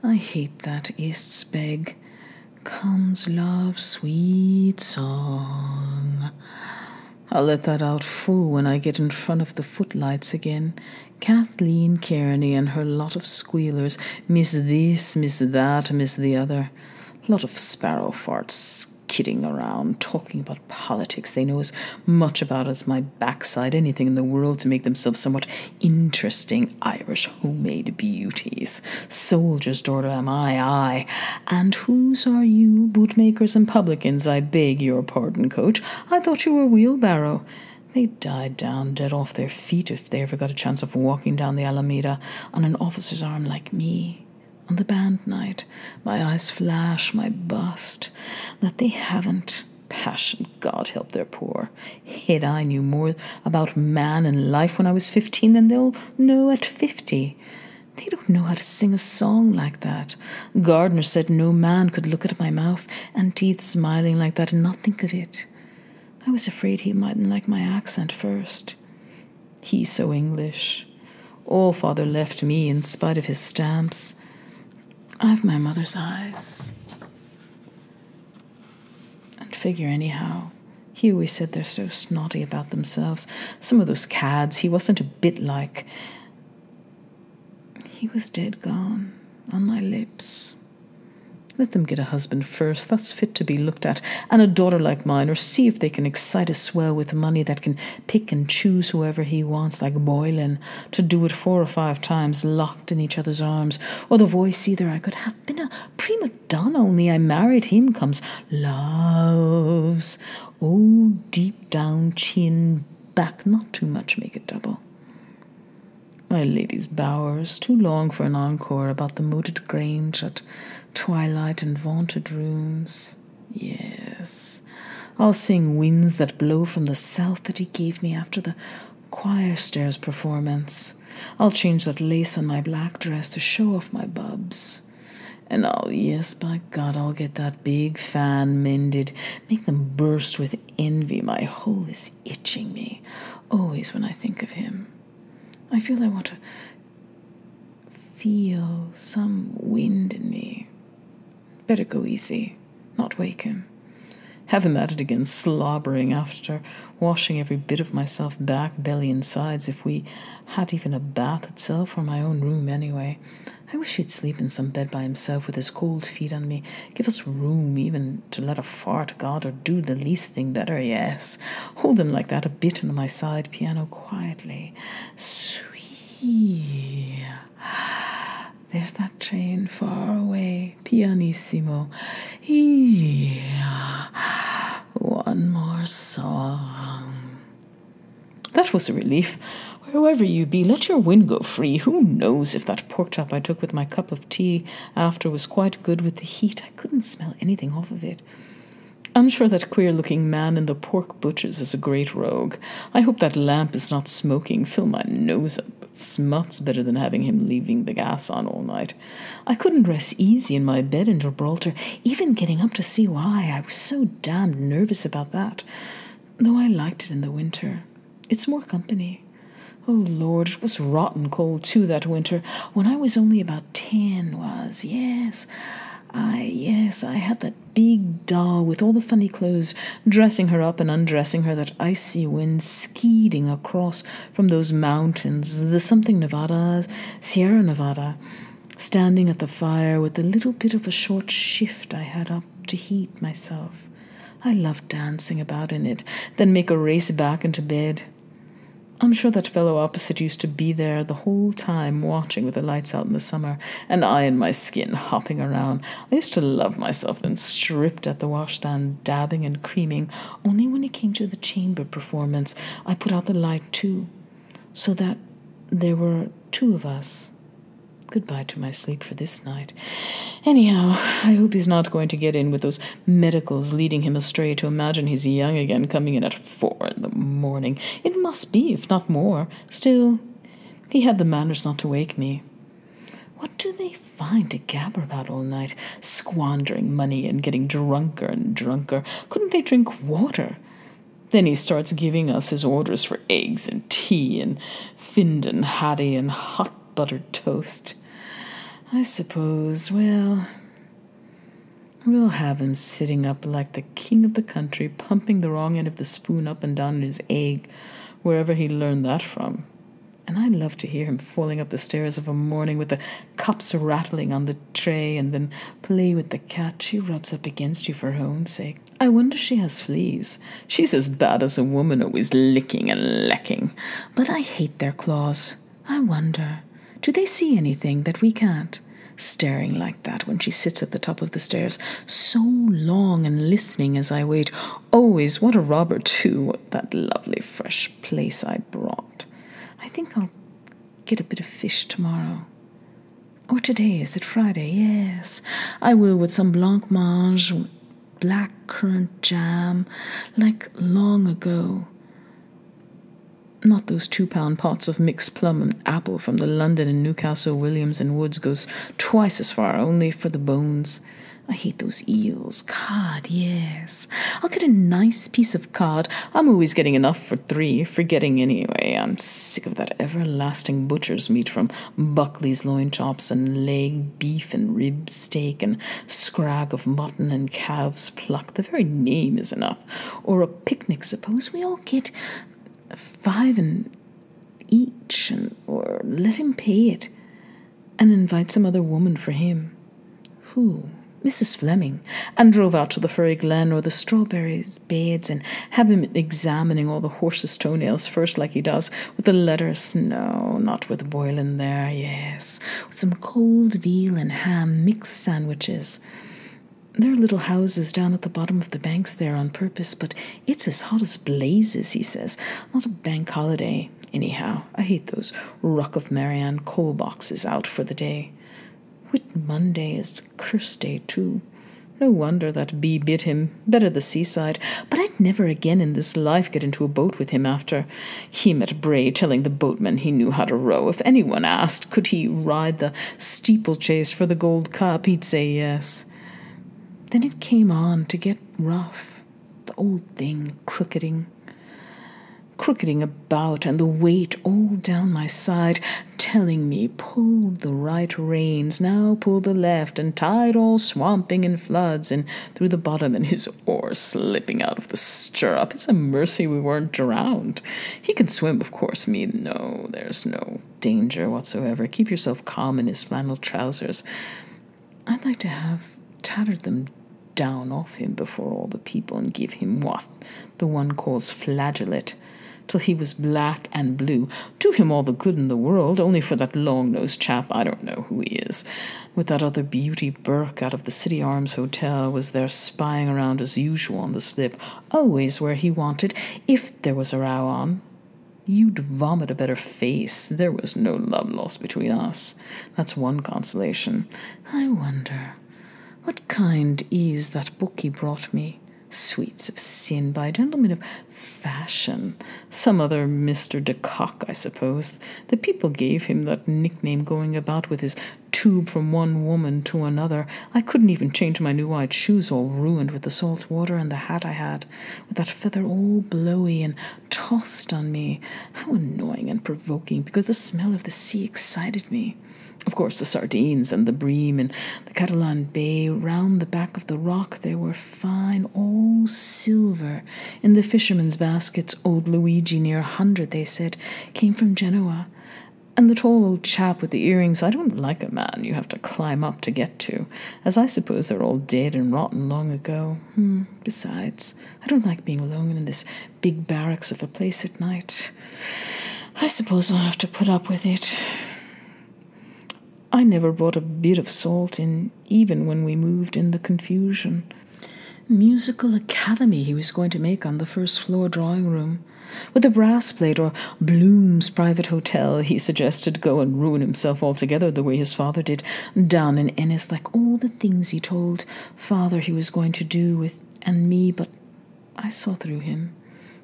I hate that East's beg. Comes love, sweet song. I'll let that out full when I get in front of the footlights again. Kathleen Kearney and her lot of squealers, miss this, miss that, miss the other. Lot of sparrow farts kidding around, talking about politics they know as much about as my backside, anything in the world to make themselves somewhat interesting Irish homemade beauties. Soldier's daughter am I, I. And whose are you, bootmakers and publicans? I beg your pardon, coach. I thought you were wheelbarrow. They died down dead off their feet if they ever got a chance of walking down the Alameda on an officer's arm like me on the band night, my eyes flash, my bust, that they haven't. Passion, God help their poor. Head I knew more about man and life when I was fifteen than they'll know at fifty. They don't know how to sing a song like that. Gardner said no man could look at my mouth and teeth smiling like that and not think of it. I was afraid he mightn't like my accent first. He's so English. All father left me in spite of his stamps. I've my mother's eyes. And figure, anyhow. He always said they're so snotty about themselves. Some of those cads, he wasn't a bit like. He was dead gone on my lips. Let them get a husband first, that's fit to be looked at, and a daughter like mine, or see if they can excite a swell with money that can pick and choose whoever he wants, like Boylan, to do it four or five times, locked in each other's arms. Or the voice either I could have been a prima donna, only I married him, comes loves. Oh, deep down, chin, back, not too much, make it double. My lady's bowers, too long for an encore about the moated grange at twilight and vaunted rooms. Yes, I'll sing Winds That Blow from the South that he gave me after the choir stairs performance. I'll change that lace on my black dress to show off my bubs. And I'll, yes, by God, I'll get that big fan mended, make them burst with envy. My hole is itching me, always when I think of him. I feel I want to feel some wind in me. Better go easy, not wake him. Have him at it again, slobbering after washing every bit of myself back, belly, and sides, if we had even a bath itself or my own room anyway. I wish he'd sleep in some bed by himself with his cold feet on me. Give us room even to let a fart, God, or do the least thing better, yes. Hold him like that a bit on my side piano quietly. Sweet. There's that train far away, pianissimo. Yeah. One more song. That was a relief. Wherever you be, let your wind go free. Who knows if that pork chop I took with my cup of tea after was quite good with the heat? I couldn't smell anything off of it. I'm sure that queer looking man in the pork butcher's is a great rogue. I hope that lamp is not smoking. Fill my nose up smuts better than having him leaving the gas on all night. I couldn't rest easy in my bed in Gibraltar, even getting up to see why. I was so damned nervous about that. Though I liked it in the winter. It's more company. Oh Lord, it was rotten cold too that winter, when I was only about ten was, yes. I yes, I had that big doll with all the funny clothes, dressing her up and undressing her that icy wind skeeding across from those mountains, the something Nevada, Sierra Nevada, standing at the fire with a little bit of a short shift I had up to heat myself. I loved dancing about in it, then make a race back into bed. I'm sure that fellow opposite used to be there the whole time watching with the lights out in the summer, and I in my skin hopping around. I used to love myself then stripped at the washstand, dabbing and creaming. Only when it came to the chamber performance, I put out the light too, so that there were two of us. Goodbye to my sleep for this night. Anyhow, I hope he's not going to get in with those medicals leading him astray to imagine he's young again coming in at four in the morning. It must be, if not more. Still, he had the manners not to wake me. What do they find to gabber about all night? Squandering money and getting drunker and drunker. Couldn't they drink water? Then he starts giving us his orders for eggs and tea and Findon Haddie and hot buttered toast. I suppose, well, we'll have him sitting up like the king of the country, pumping the wrong end of the spoon up and down in his egg, wherever he learned that from. And I love to hear him falling up the stairs of a morning with the cups rattling on the tray and then play with the cat she rubs up against you for her own sake. I wonder she has fleas. She's as bad as a woman, always licking and lecking. But I hate their claws. I wonder. Do they see anything that we can't? Staring like that when she sits at the top of the stairs, so long and listening as I wait. Always, what a robber, too, what that lovely fresh place I brought. I think I'll get a bit of fish tomorrow. Or today, is it Friday? Yes, I will with some blancmange, black currant jam, like long ago. Not those two pound pots of mixed plum and apple from the London and Newcastle Williams and Woods goes twice as far, only for the bones. I hate those eels. Cod, yes. I'll get a nice piece of cod. I'm always getting enough for three, forgetting anyway. I'm sick of that everlasting butcher's meat from Buckley's loin chops and leg beef and rib steak and scrag of mutton and calves pluck. The very name is enough. Or a picnic. Suppose we all get five and each, and, or let him pay it, and invite some other woman for him. Who? Mrs. Fleming, and drove out to the furry glen or the strawberries beds and have him examining all the horses' toenails first, like he does with the lettuce. No, not with boiling there, yes, with some cold veal and ham mixed sandwiches. There are little houses down at the bottom of the banks there on purpose, but it's as hot as blazes, he says. Not a bank holiday, anyhow. I hate those Ruck of Marianne coal boxes out for the day. Whit Monday is cursed day, too. No wonder that bee bit him. Better the seaside. But I'd never again in this life get into a boat with him after he met Bray telling the boatman he knew how to row. If anyone asked, could he ride the steeplechase for the gold cup, he'd say yes. Then it came on to get rough, the old thing crookeding. crooketing about and the weight all down my side, telling me, pull the right reins, now pull the left, and tide all swamping in floods and through the bottom, and his oar slipping out of the stirrup. It's a mercy we weren't drowned. He can swim, of course. Me, no, there's no danger whatsoever. Keep yourself calm in his flannel trousers. I'd like to have tattered them down off him before all the people and give him what the one calls flagellate till he was black and blue. Do him all the good in the world, only for that long nosed chap, I don't know who he is, with that other beauty Burke out of the City Arms Hotel, was there spying around as usual on the slip, always where he wanted, if there was a row on. You'd vomit a better face. There was no love lost between us. That's one consolation. I wonder, what kind is that book he brought me? Sweets of Sin by a gentleman of fashion. Some other Mr. de Kock, I suppose. The people gave him that nickname going about with his tube from one woman to another. I couldn't even change my new white shoes, all ruined with the salt water and the hat I had, with that feather all blowy and tossed on me. How annoying and provoking, because the smell of the sea excited me. Of course, the sardines and the bream in the Catalan Bay, round the back of the rock, they were fine, all silver. In the fishermen's baskets, old Luigi, near a hundred, they said, came from Genoa. And the tall old chap with the earrings, I don't like a man you have to climb up to get to, as I suppose they're all dead and rotten long ago. Hmm. Besides, I don't like being alone in this big barracks of a place at night. I suppose I'll have to put up with it. I never brought a bit of salt in, even when we moved in the confusion. Musical Academy he was going to make on the first floor drawing room. With a brass plate or Bloom's private hotel, he suggested go and ruin himself altogether the way his father did, down in Ennis, like all the things he told father he was going to do with and me, but I saw through him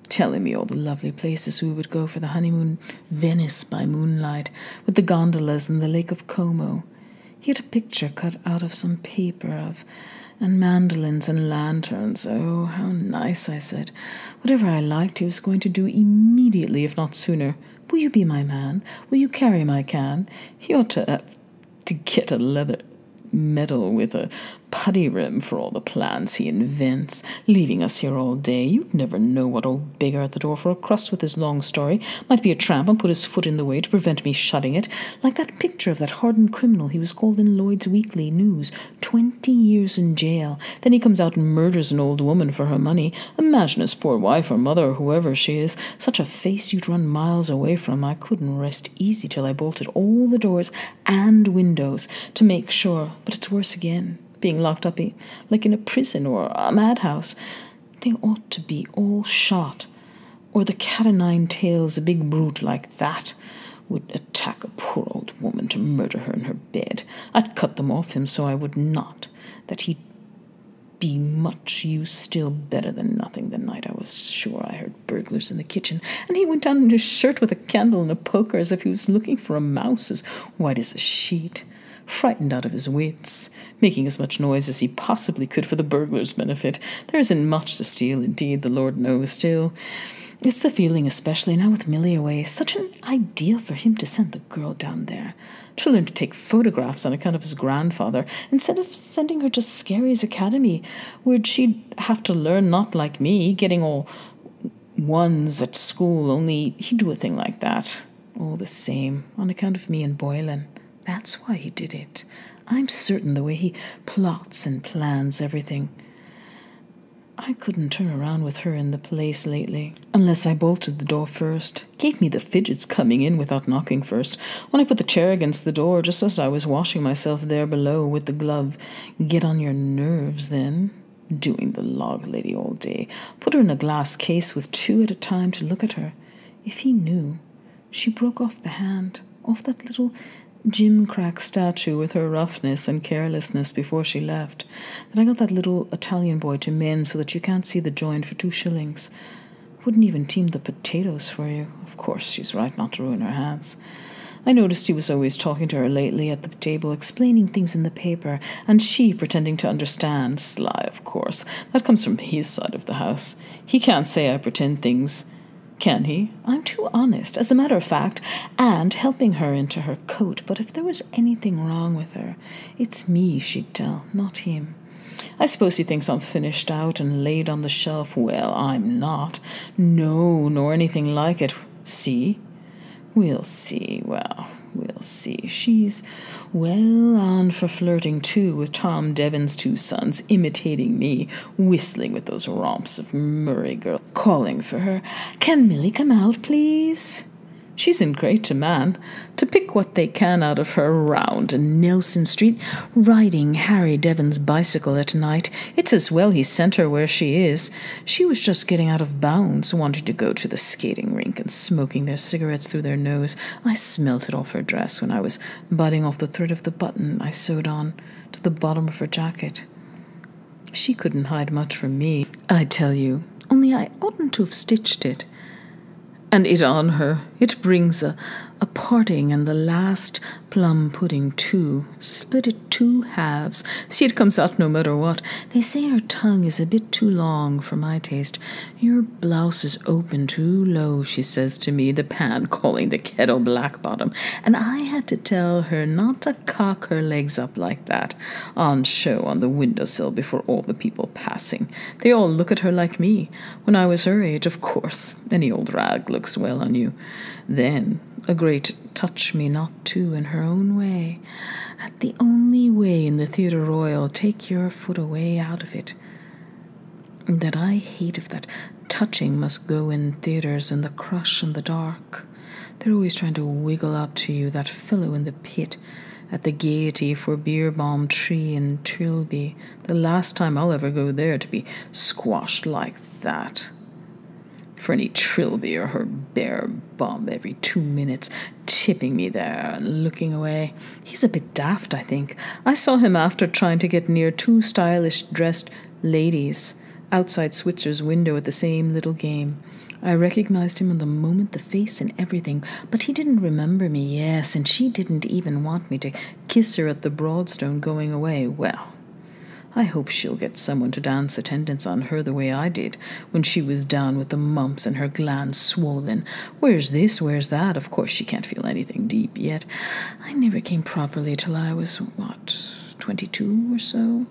telling me all the lovely places we would go for the honeymoon Venice by moonlight, with the gondolas and the Lake of Como. He had a picture cut out of some paper of, and mandolins and lanterns. Oh, how nice, I said. Whatever I liked, he was going to do immediately, if not sooner. Will you be my man? Will you carry my can? He ought to have to get a leather medal with a putty rim for all the plans he invents, leaving us here all day. You'd never know what old beggar at the door for a crust with his long story might be a tramp and put his foot in the way to prevent me shutting it, like that picture of that hardened criminal he was called in Lloyd's Weekly News. Twenty years in jail. Then he comes out and murders an old woman for her money. Imagine his poor wife or mother or whoever she is. Such a face you'd run miles away from. I couldn't rest easy till I bolted all the doors and windows to make sure, but it's worse again being locked up like in a prison or a madhouse. They ought to be all shot. Or the cat o' nine tails, a big brute like that, would attack a poor old woman to murder her in her bed. I'd cut them off him so I would not, that he'd be much use still better than nothing the night I was sure I heard burglars in the kitchen, and he went down in his shirt with a candle and a poker as if he was looking for a mouse as white as a sheet frightened out of his wits, making as much noise as he possibly could for the burglar's benefit. There isn't much to steal, indeed, the Lord knows still. It's the feeling, especially now with Milly away. Such an ideal for him to send the girl down there. To learn to take photographs on account of his grandfather, instead of sending her to Skerry's Academy, where she'd have to learn not like me, getting all ones at school, only he'd do a thing like that. All the same, on account of me and Boylan. That's why he did it. I'm certain the way he plots and plans everything. I couldn't turn around with her in the place lately, unless I bolted the door first. Gave me the fidgets coming in without knocking first. When I put the chair against the door, just as I was washing myself there below with the glove. Get on your nerves, then. Doing the log lady all day. Put her in a glass case with two at a time to look at her. If he knew, she broke off the hand, off that little gimcrack statue with her roughness and carelessness before she left. Then I got that little Italian boy to mend so that you can't see the joint for two shillings. Wouldn't even team the potatoes for you. Of course, she's right not to ruin her hands. I noticed he was always talking to her lately at the table, explaining things in the paper, and she pretending to understand. Sly, of course. That comes from his side of the house. He can't say I pretend things Can he? I'm too honest, as a matter of fact, and helping her into her coat. But if there was anything wrong with her, it's me she'd tell, not him. I suppose he thinks I'm finished out and laid on the shelf. Well, I'm not. No, nor anything like it. See? We'll see. Well, we'll see. She's well on for flirting too with Tom Devan's two sons, imitating me, whistling with those romps of Murray girl, calling for her. Can Milly come out, please? She's in great demand to pick what they can out of her round in Nelson Street, riding Harry Devan's bicycle at night. It's as well he sent her where she is. She was just getting out of bounds, wanting to go to the skating rink and smoking their cigarettes through their nose. I smelt it off her dress when I was biting off the thread of the button I sewed on to the bottom of her jacket. She couldn't hide much from me, I tell you, only I oughtn't to have stitched it and it on her. It brings a, a parting and the last plum pudding too. Split it two halves. See, it comes out no matter what. They say her tongue is a bit too long for my taste. Your blouse is open too low, she says to me, the pan calling the kettle black bottom. And I had to tell her not to cock her legs up like that on show on the windowsill before all the people passing. They all look at her like me. When I was her age, of course, any old rag looks well on you. Then a great touch me not too in her own way. At the only way in the Theatre Royal, take your foot away out of it. That I hate of that touching must go in theatres in the crush and the dark. They're always trying to wiggle up to you, that fellow in the pit at the Gaiety for Beerbohm Tree in Trilby. The last time I'll ever go there to be squashed like that for any trilby or her bear bum every two minutes, tipping me there and looking away. He's a bit daft, I think. I saw him after trying to get near two stylish dressed ladies outside Switzer's window at the same little game. I recognized him in the moment, the face and everything, but he didn't remember me, yes, and she didn't even want me to kiss her at the Broadstone going away. Well, I hope she'll get someone to dance attendance on her the way I did when she was down with the mumps and her glands swollen. Where's this? Where's that? Of course, she can't feel anything deep yet. I never came properly till I was, what, twenty two or so?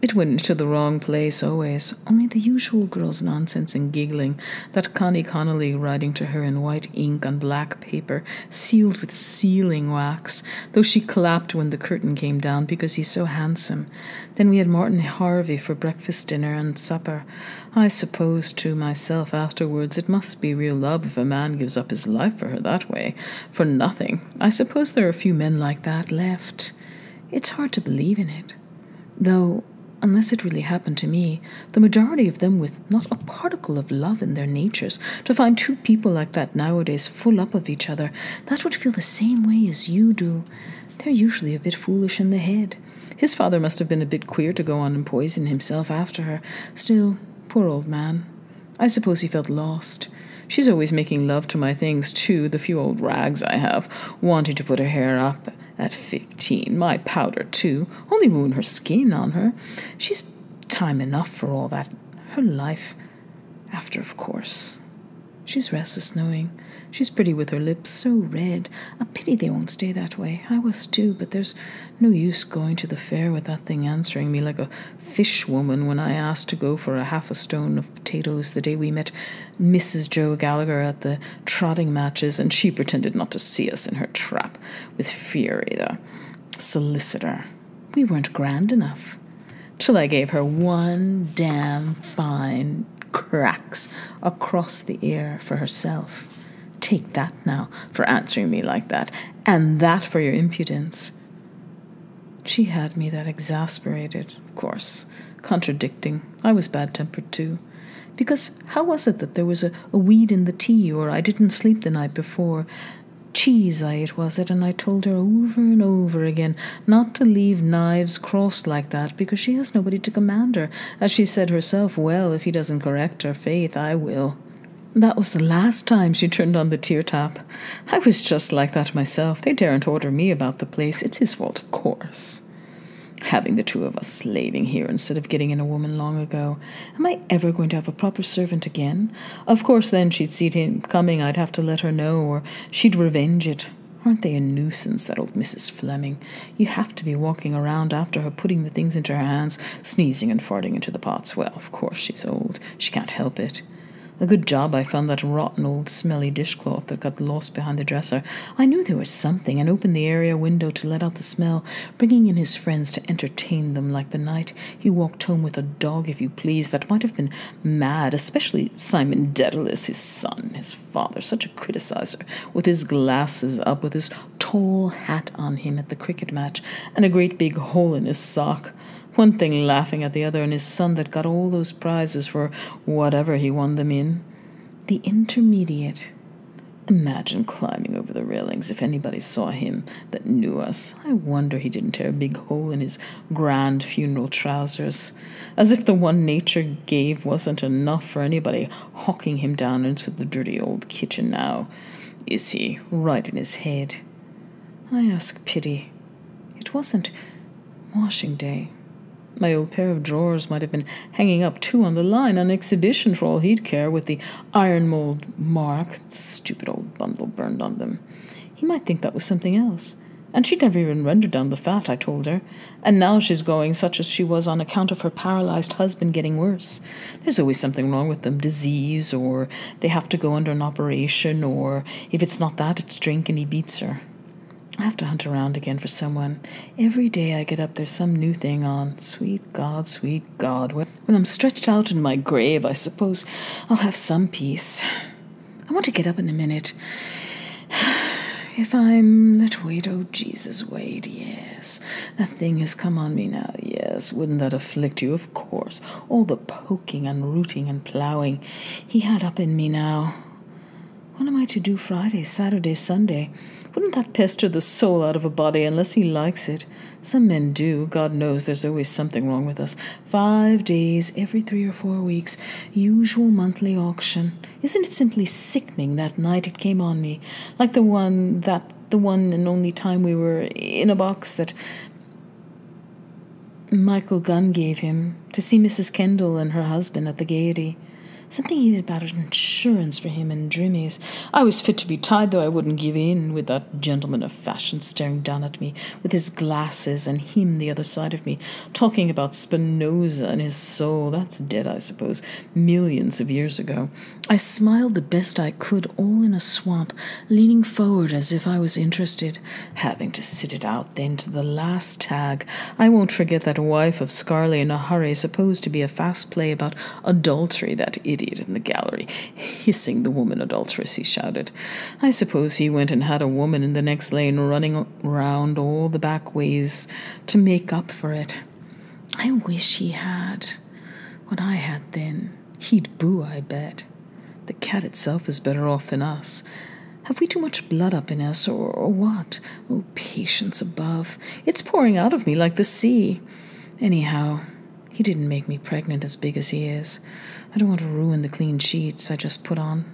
It went into the wrong place always, only the usual girl's nonsense and giggling, that Conny Connolly writing to her in white ink on black paper, sealed with sealing wax, though she clapped when the curtain came down because he's so handsome. Then we had Martin Harvey for breakfast, dinner, and supper. I suppose to myself afterwards it must be real love if a man gives up his life for her that way, for nothing. I suppose there are a few men like that left. It's hard to believe in it. Though unless it really happened to me, the majority of them with not a particle of love in their natures. To find two people like that nowadays full up of each other, that would feel the same way as you do. They're usually a bit foolish in the head. His father must have been a bit queer to go on and poison himself after her. Still, poor old man. I suppose he felt lost. She's always making love to my things, too, the few old rags I have, wanting to put her hair up at fifteen. My powder, too, only ruin her skin on her. She's time enough for all that. Her life, after, of course. She's restless knowing She's pretty with her lips so red. A pity they won't stay that way. I was too, but there's no use going to the fair with that thing answering me like a fish woman when I asked to go for a half a stone of potatoes the day we met Mrs. Joe Gallaher at the trotting matches, and she pretended not to see us in her trap with Friery, the solicitor. We weren't grand enough. Till I gave her one damn fine cracks across the ear for herself. Take that now for answering me like that, and that for your impudence. She had me that exasperated, of course, contradicting. I was bad tempered too. Because how was it that there was a, a weed in the tea, or I didn't sleep the night before? Cheese, I it was it, and I told her over and over again not to leave knives crossed like that because she has nobody to command her. As she said herself, well, if he doesn't correct her faith, I will. That was the last time she turned on the tear tap. I was just like that myself. They daren't order me about the place. It's his fault, of course. having the two of us slaving here instead of getting in a woman long ago. Am I ever going to have a proper servant again? Of course, then she'd see him coming, I'd have to let her know, or she'd revenge it. Aren't they a nuisance, that old Mrs. Fleming? You have to be walking around after her, putting the things into her hands, sneezing and farting into the pots. Well, of course she's old. She can't help it. A good job I found that rotten old smelly dishcloth that got lost behind the dresser. I knew there was something and opened the area window to let out the smell, bringing in his friends to entertain them like the night he walked home with a dog, if you please, that might have been mad, especially Simon Dedalus, his son, his father, such a criticizer, with his glasses up, with his tall hat on him at the cricket match, and a great big hole in his sock. One thing laughing at the other, and his son that got all those prizes for whatever he won them in. The intermediate. Imagine climbing over the railings if anybody saw him that knew us. I wonder he didn't tear a big hole in his grand funeral trousers. As if the one nature gave wasn't enough for anybody hawking him down into the dirty old kitchen now. Is he right in his head? I ask pity. It wasn't washing day. My old pair of drawers might have been hanging up two on the line on exhibition for all he'd care, with the iron mold mark, stupid old bundle burned on them. He might think that was something else. And she'd never even rendered down the fat, I told her. And now she's going such as she was on account of her paralyzed husband getting worse. There's always something wrong with them disease, or they have to go under an operation, or if it's not that, it's drink and he beats her. I have to hunt around again for someone. Every day I get up, there's some new thing on. Sweet God, sweet God. When I'm stretched out in my grave, I suppose I'll have some peace. I want to get up in a minute. If I'm let wait, oh Jesus, wait, yes. That thing has come on me now, yes. Wouldn't that afflict you? Of course. All the poking and rooting and ploughing he had up in me now. What am I to do Friday, Saturday, Sunday? Wouldn't that pester the soul out of a body unless he likes it? Some men do. God knows there's always something wrong with us. Five days every three or four weeks. Usual monthly auction. Isn't it simply sickening that night it came on me? Like the one that the one and only time we were in a box that Michael Gunn gave him to see Mrs. Kendal and her husband at the Gaiety. Something he did about insurance for him and Drimmies. I was fit to be tied, though I wouldn't give in, with that gentleman of fashion staring down at me, with his glasses, and him the other side of me, talking about Spinoza and his soul. That's dead, I suppose, millions of years ago. I smiled the best I could, all in a swamp, leaning forward as if I was interested, having to sit it out then to the last tag. I won't forget that wife of Scarli in a hurry, supposed to be a fast play about adultery, that idiot in the gallery, hissing the woman adulteress, he shouted. I suppose he went and had a woman in the next lane running round all the back ways to make up for it. I wish he had. What I had then. He'd boo, I bet. The cat itself is better off than us. Have we too much blood up in us, or, or what? Oh, patience above. It's pouring out of me like the sea. Anyhow, he didn't make me pregnant as big as he is. I don't want to ruin the clean sheets I just put on.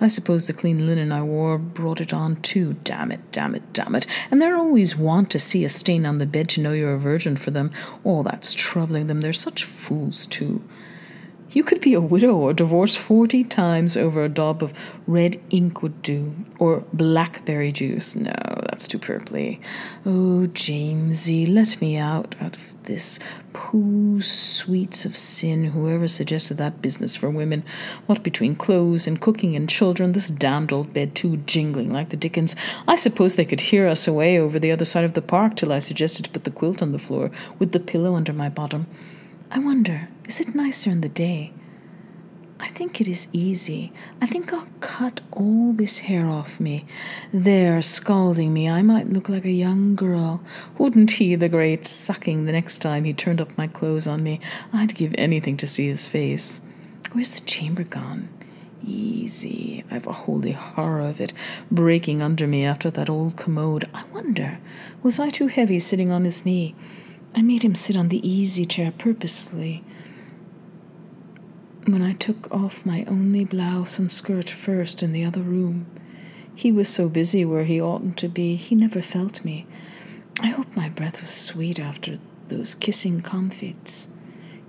I suppose the clean linen I wore brought it on too. Damn it, damn it, damn it. And they're always want to see a stain on the bed to know you're a virgin for them. All that's troubling them. They're such fools, too. You could be a widow or divorced forty times over a daub of red ink would do, or blackberry juice. No, that's too purply. Oh, Jamesy, let me out out of this poo sweets of sin. Whoever suggested that business for women? What between clothes and cooking and children, this damned old bed too jingling like the dickens. I suppose they could hear us away over the other side of the park till I suggested to put the quilt on the floor with the pillow under my bottom. I wonder, is it nicer in the day? I think it is easy. I think I'll cut all this hair off me. There, scalding me, I might look like a young girl. Wouldn't he, the great sucking, the next time he turned up my clothes on me? I'd give anything to see his face. Where's the chamber gone? Easy. I've a holy horror of it breaking under me after that old commode. I wonder, was I too heavy sitting on his knee? I made him sit on the easy chair purposely. When I took off my only blouse and skirt first in the other room, he was so busy where he oughtn't to be, he never felt me. I hope my breath was sweet after those kissing comfits.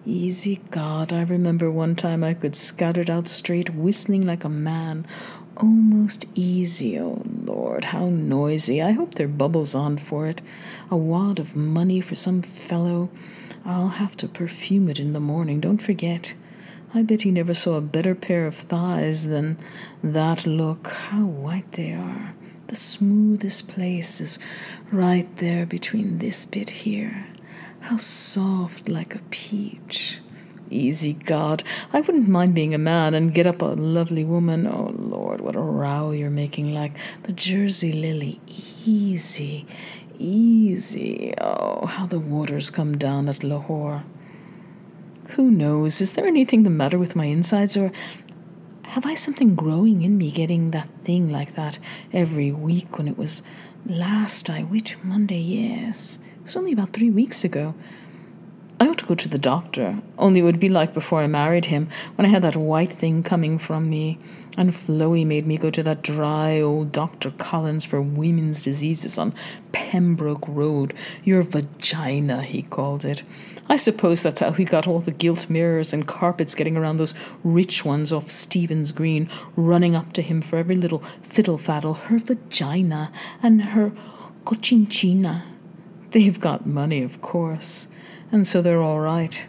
Easy God, I remember one time I could it out straight, whistling like a man. Almost easy, oh Lord, how noisy. I hope there bubbles on for it. A wad of money for some fellow. I'll have to perfume it in the morning, don't forget. I bet he never saw a better pair of thighs than that look. How white they are. The smoothest place is right there between this bit here. How soft like a peach. Easy, God. I wouldn't mind being a man and get up a lovely woman. Oh, Lord, what a row you're making like the Jersey lily. Easy, easy. Oh, how the waters come down at Lahore. Who knows? Is there anything the matter with my insides, or have I something growing in me getting that thing like that every week when it was last I, which Monday, yes. It was only about three weeks ago. I ought to go to the doctor, only it would be like before I married him, when I had that white thing coming from me, and Floey made me go to that dry old Dr. Collins for women's diseases on Pembroke Road. Your vagina, he called it. I suppose that's how he got all the gilt mirrors and carpets getting around those rich ones off Stephen's Green, running up to him for every little fiddle faddle. Her vagina and her cochinchina. They've got money, of course, and so they're all right.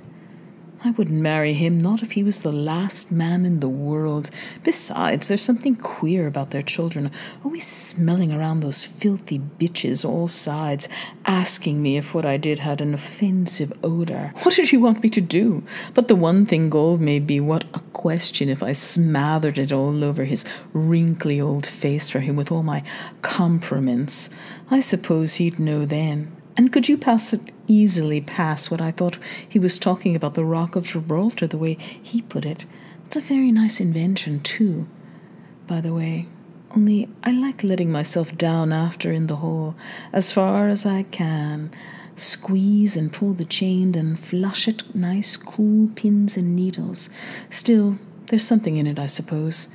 I wouldn't marry him, not if he was the last man in the world. Besides, there's something queer about their children, always smelling around those filthy bitches all sides, asking me if what I did had an offensive odor. What did you want me to do? But the one thing gold may be, what a question if I smothered it all over his wrinkly old face for him with all my compliments. I suppose he'd know then. And could you pass it easily pass what I thought he was talking about the Rock of Gibraltar, the way he put it? It's a very nice invention, too, by the way. Only I like letting myself down after in the hole, as far as I can. Squeeze and pull the chain and flush it nice, cool pins and needles. Still, there's something in it, I suppose.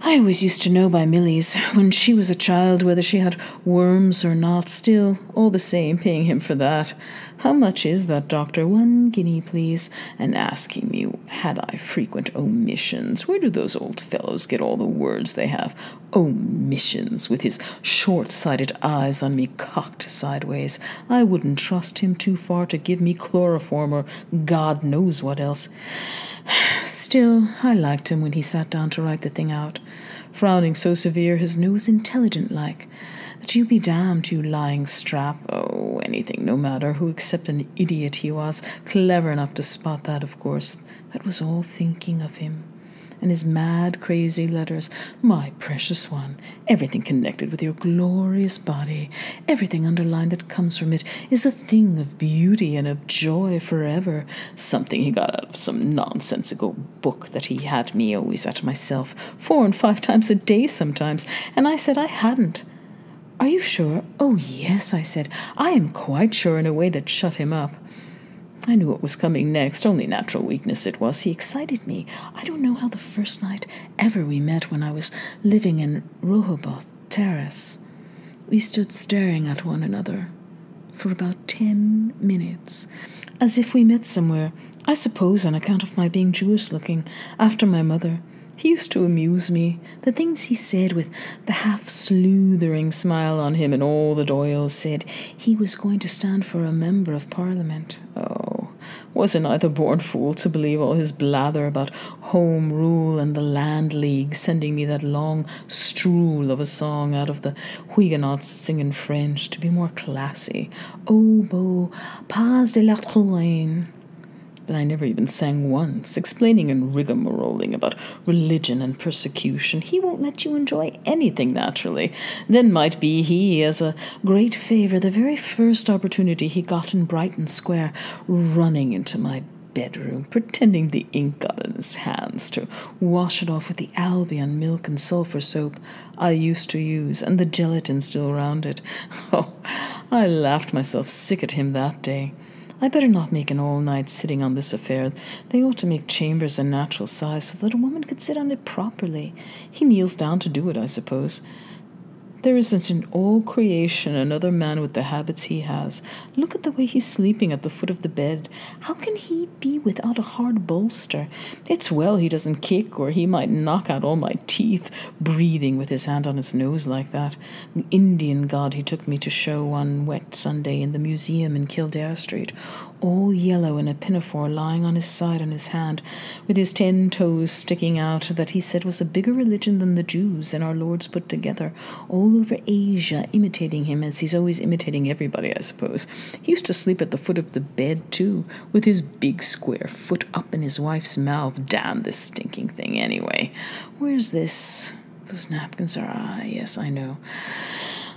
I always used to know by Milly's, when she was a child, whether she had worms or not. Still, all the same, paying him for that. How much is that, doctor? One guinea, please. And asking me, had I frequent omissions? Where do those old fellows get all the words they have? Omissions, with his short sighted eyes on me cocked sideways. I wouldn't trust him too far to give me chloroform or God knows what else. Still, I liked him when he sat down to write the thing out, frowning so severe his nose intelligent like, that you be damned, you lying strap. Oh, anything, no matter who except an idiot he was, clever enough to spot that, of course. That was all thinking of him and his mad, crazy letters. My precious one, everything connected with your glorious body, everything underlined that comes from it, is a thing of beauty and of joy forever. Something he got out of some nonsensical book that he had me always at myself, four and five times a day sometimes, and I said I hadn't. Are you sure? Oh, yes, I said. I am quite sure in a way that shut him up. I knew what was coming next, only natural weakness it was. He excited me. I don't know how the first night ever we met when I was living in Rehoboth Terrace. We stood staring at one another for about ten minutes, as if we met somewhere, I suppose on account of my being Jewish looking, after my mother. He used to amuse me. The things he said with the half sleuthering smile on him, and all the Doyles said he was going to stand for a member of Parliament. Oh, wasn't I the born fool to believe all his blather about Home Rule and the Land League sending me that long strool of a song out of the Huguenots singing French to be more classy? Oh, beau, pays de la Touraine that I never even sang once, explaining and rigmaroling about religion and persecution. He won't let you enjoy anything naturally. Then might be he, as a great favour, the very first opportunity he got in Brighton Square, running into my bedroom, pretending the ink got in his hands to wash it off with the Albion milk and sulphur soap I used to use, and the gelatin still round it. Oh, I laughed myself sick at him that day. I better not make an all night sitting on this affair. They ought to make chambers a natural size so that a woman could sit on it properly. He kneels down to do it, I suppose. There isn't in all creation another man with the habits he has. Look at the way he's sleeping at the foot of the bed. How can he be without a hard bolster? It's well he doesn't kick, or he might knock out all my teeth, breathing with his hand on his nose like that. The Indian god he took me to show one wet Sunday in the museum in Kildare Street all yellow in a pinafore lying on his side on his hand, with his ten toes sticking out, that he said was a bigger religion than the Jews and our Lords put together, all over Asia, imitating him as he's always imitating everybody, I suppose. He used to sleep at the foot of the bed, too, with his big square foot up in his wife's mouth. Damn this stinking thing, anyway. Where's this? Those napkins are. Ah, yes, I know.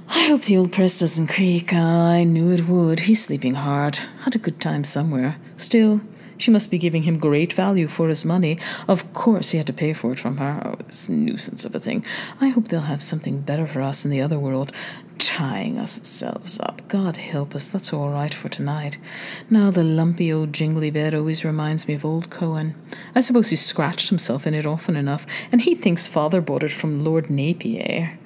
I hope the old press doesn't creak. I knew it would. He's sleeping hard. Had a good time somewhere. Still, she must be giving him great value for his money. Of course, he had to pay for it from her. Oh, this nuisance of a thing. I hope they'll have something better for us in the other world. Tying ourselves up. God help us, that's all right for tonight. Now, the lumpy old jingly bed always reminds me of old Cohen. I suppose he scratched himself in it often enough, and he thinks father bought it from Lord Napier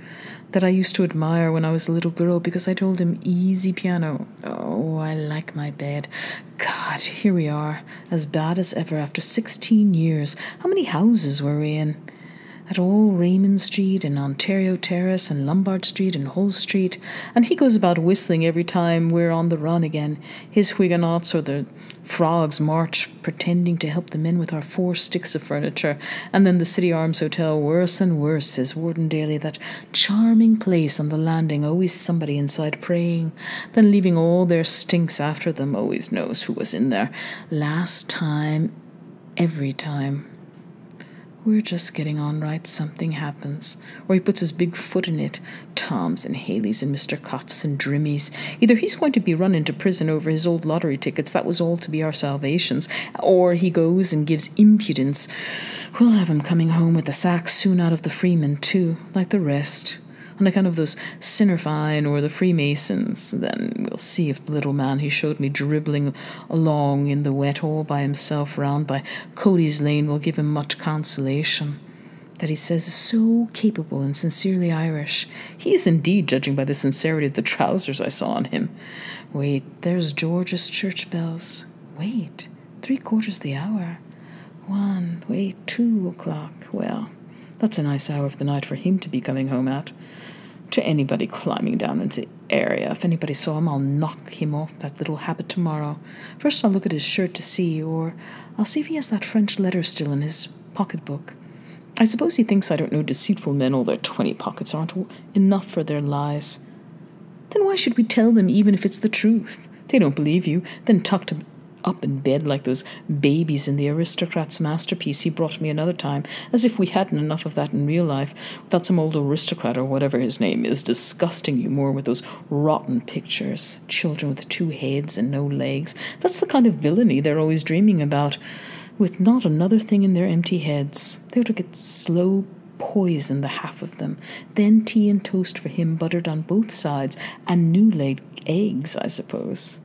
that I used to admire when I was a little girl because I told him easy piano. Oh, I like my bed. God, here we are, as bad as ever after 16 years. How many houses were we in? At all Raymond Street and Ontario Terrace and Lombard Street and Holles Street, and he goes about whistling every time we're on the run again. His Huguenots or the Frogs march, pretending to help the men with our four sticks of furniture, and then the City Arms Hotel, worse and worse, says Warden Daly, that charming place on the landing, always somebody inside praying, then leaving all their stinks after them, always knows who was in there. Last time, every time. We're just getting on right, something happens. Or he puts his big foot in it. Toms and Helys and Mr. Cuffe's and Drimmies. Either he's going to be run into prison over his old lottery tickets, that was all to be our salvations, or he goes and gives impudence. We'll have him coming home with a sack soon out of the Freeman, too, like the rest on account of those Sinner Fein or the Freemasons. Then we'll see if the little man he showed me dribbling along in the wet all by himself round by Coady's Lane will give him much consolation. That he says is so capable and sincerely Irish. He is indeed, judging by the sincerity of the trousers I saw on him. Wait, there's George's church bells. Wait, three quarters the hour. One, wait, two o'clock. Well, that's a nice hour of the night for him to be coming home at to anybody climbing down into the area. If anybody saw him, I'll knock him off that little habit tomorrow. First, I'll look at his shirt to see, or I'll see if he has that French letter still in his pocketbook. I suppose he thinks I don't know deceitful men, all their twenty pockets aren't enough for their lies. Then why should we tell them, even if it's the truth? They don't believe you, then tuck to up in bed like those babies in the aristocrat's masterpiece he brought me another time, as if we hadn't enough of that in real life, without some old aristocrat or whatever his name is disgusting you more with those rotten pictures. Children with two heads and no legs. That's the kind of villainy they're always dreaming about, with not another thing in their empty heads. They ought to get slow poison the half of them, then tea and toast for him buttered on both sides, and new laid eggs, I suppose.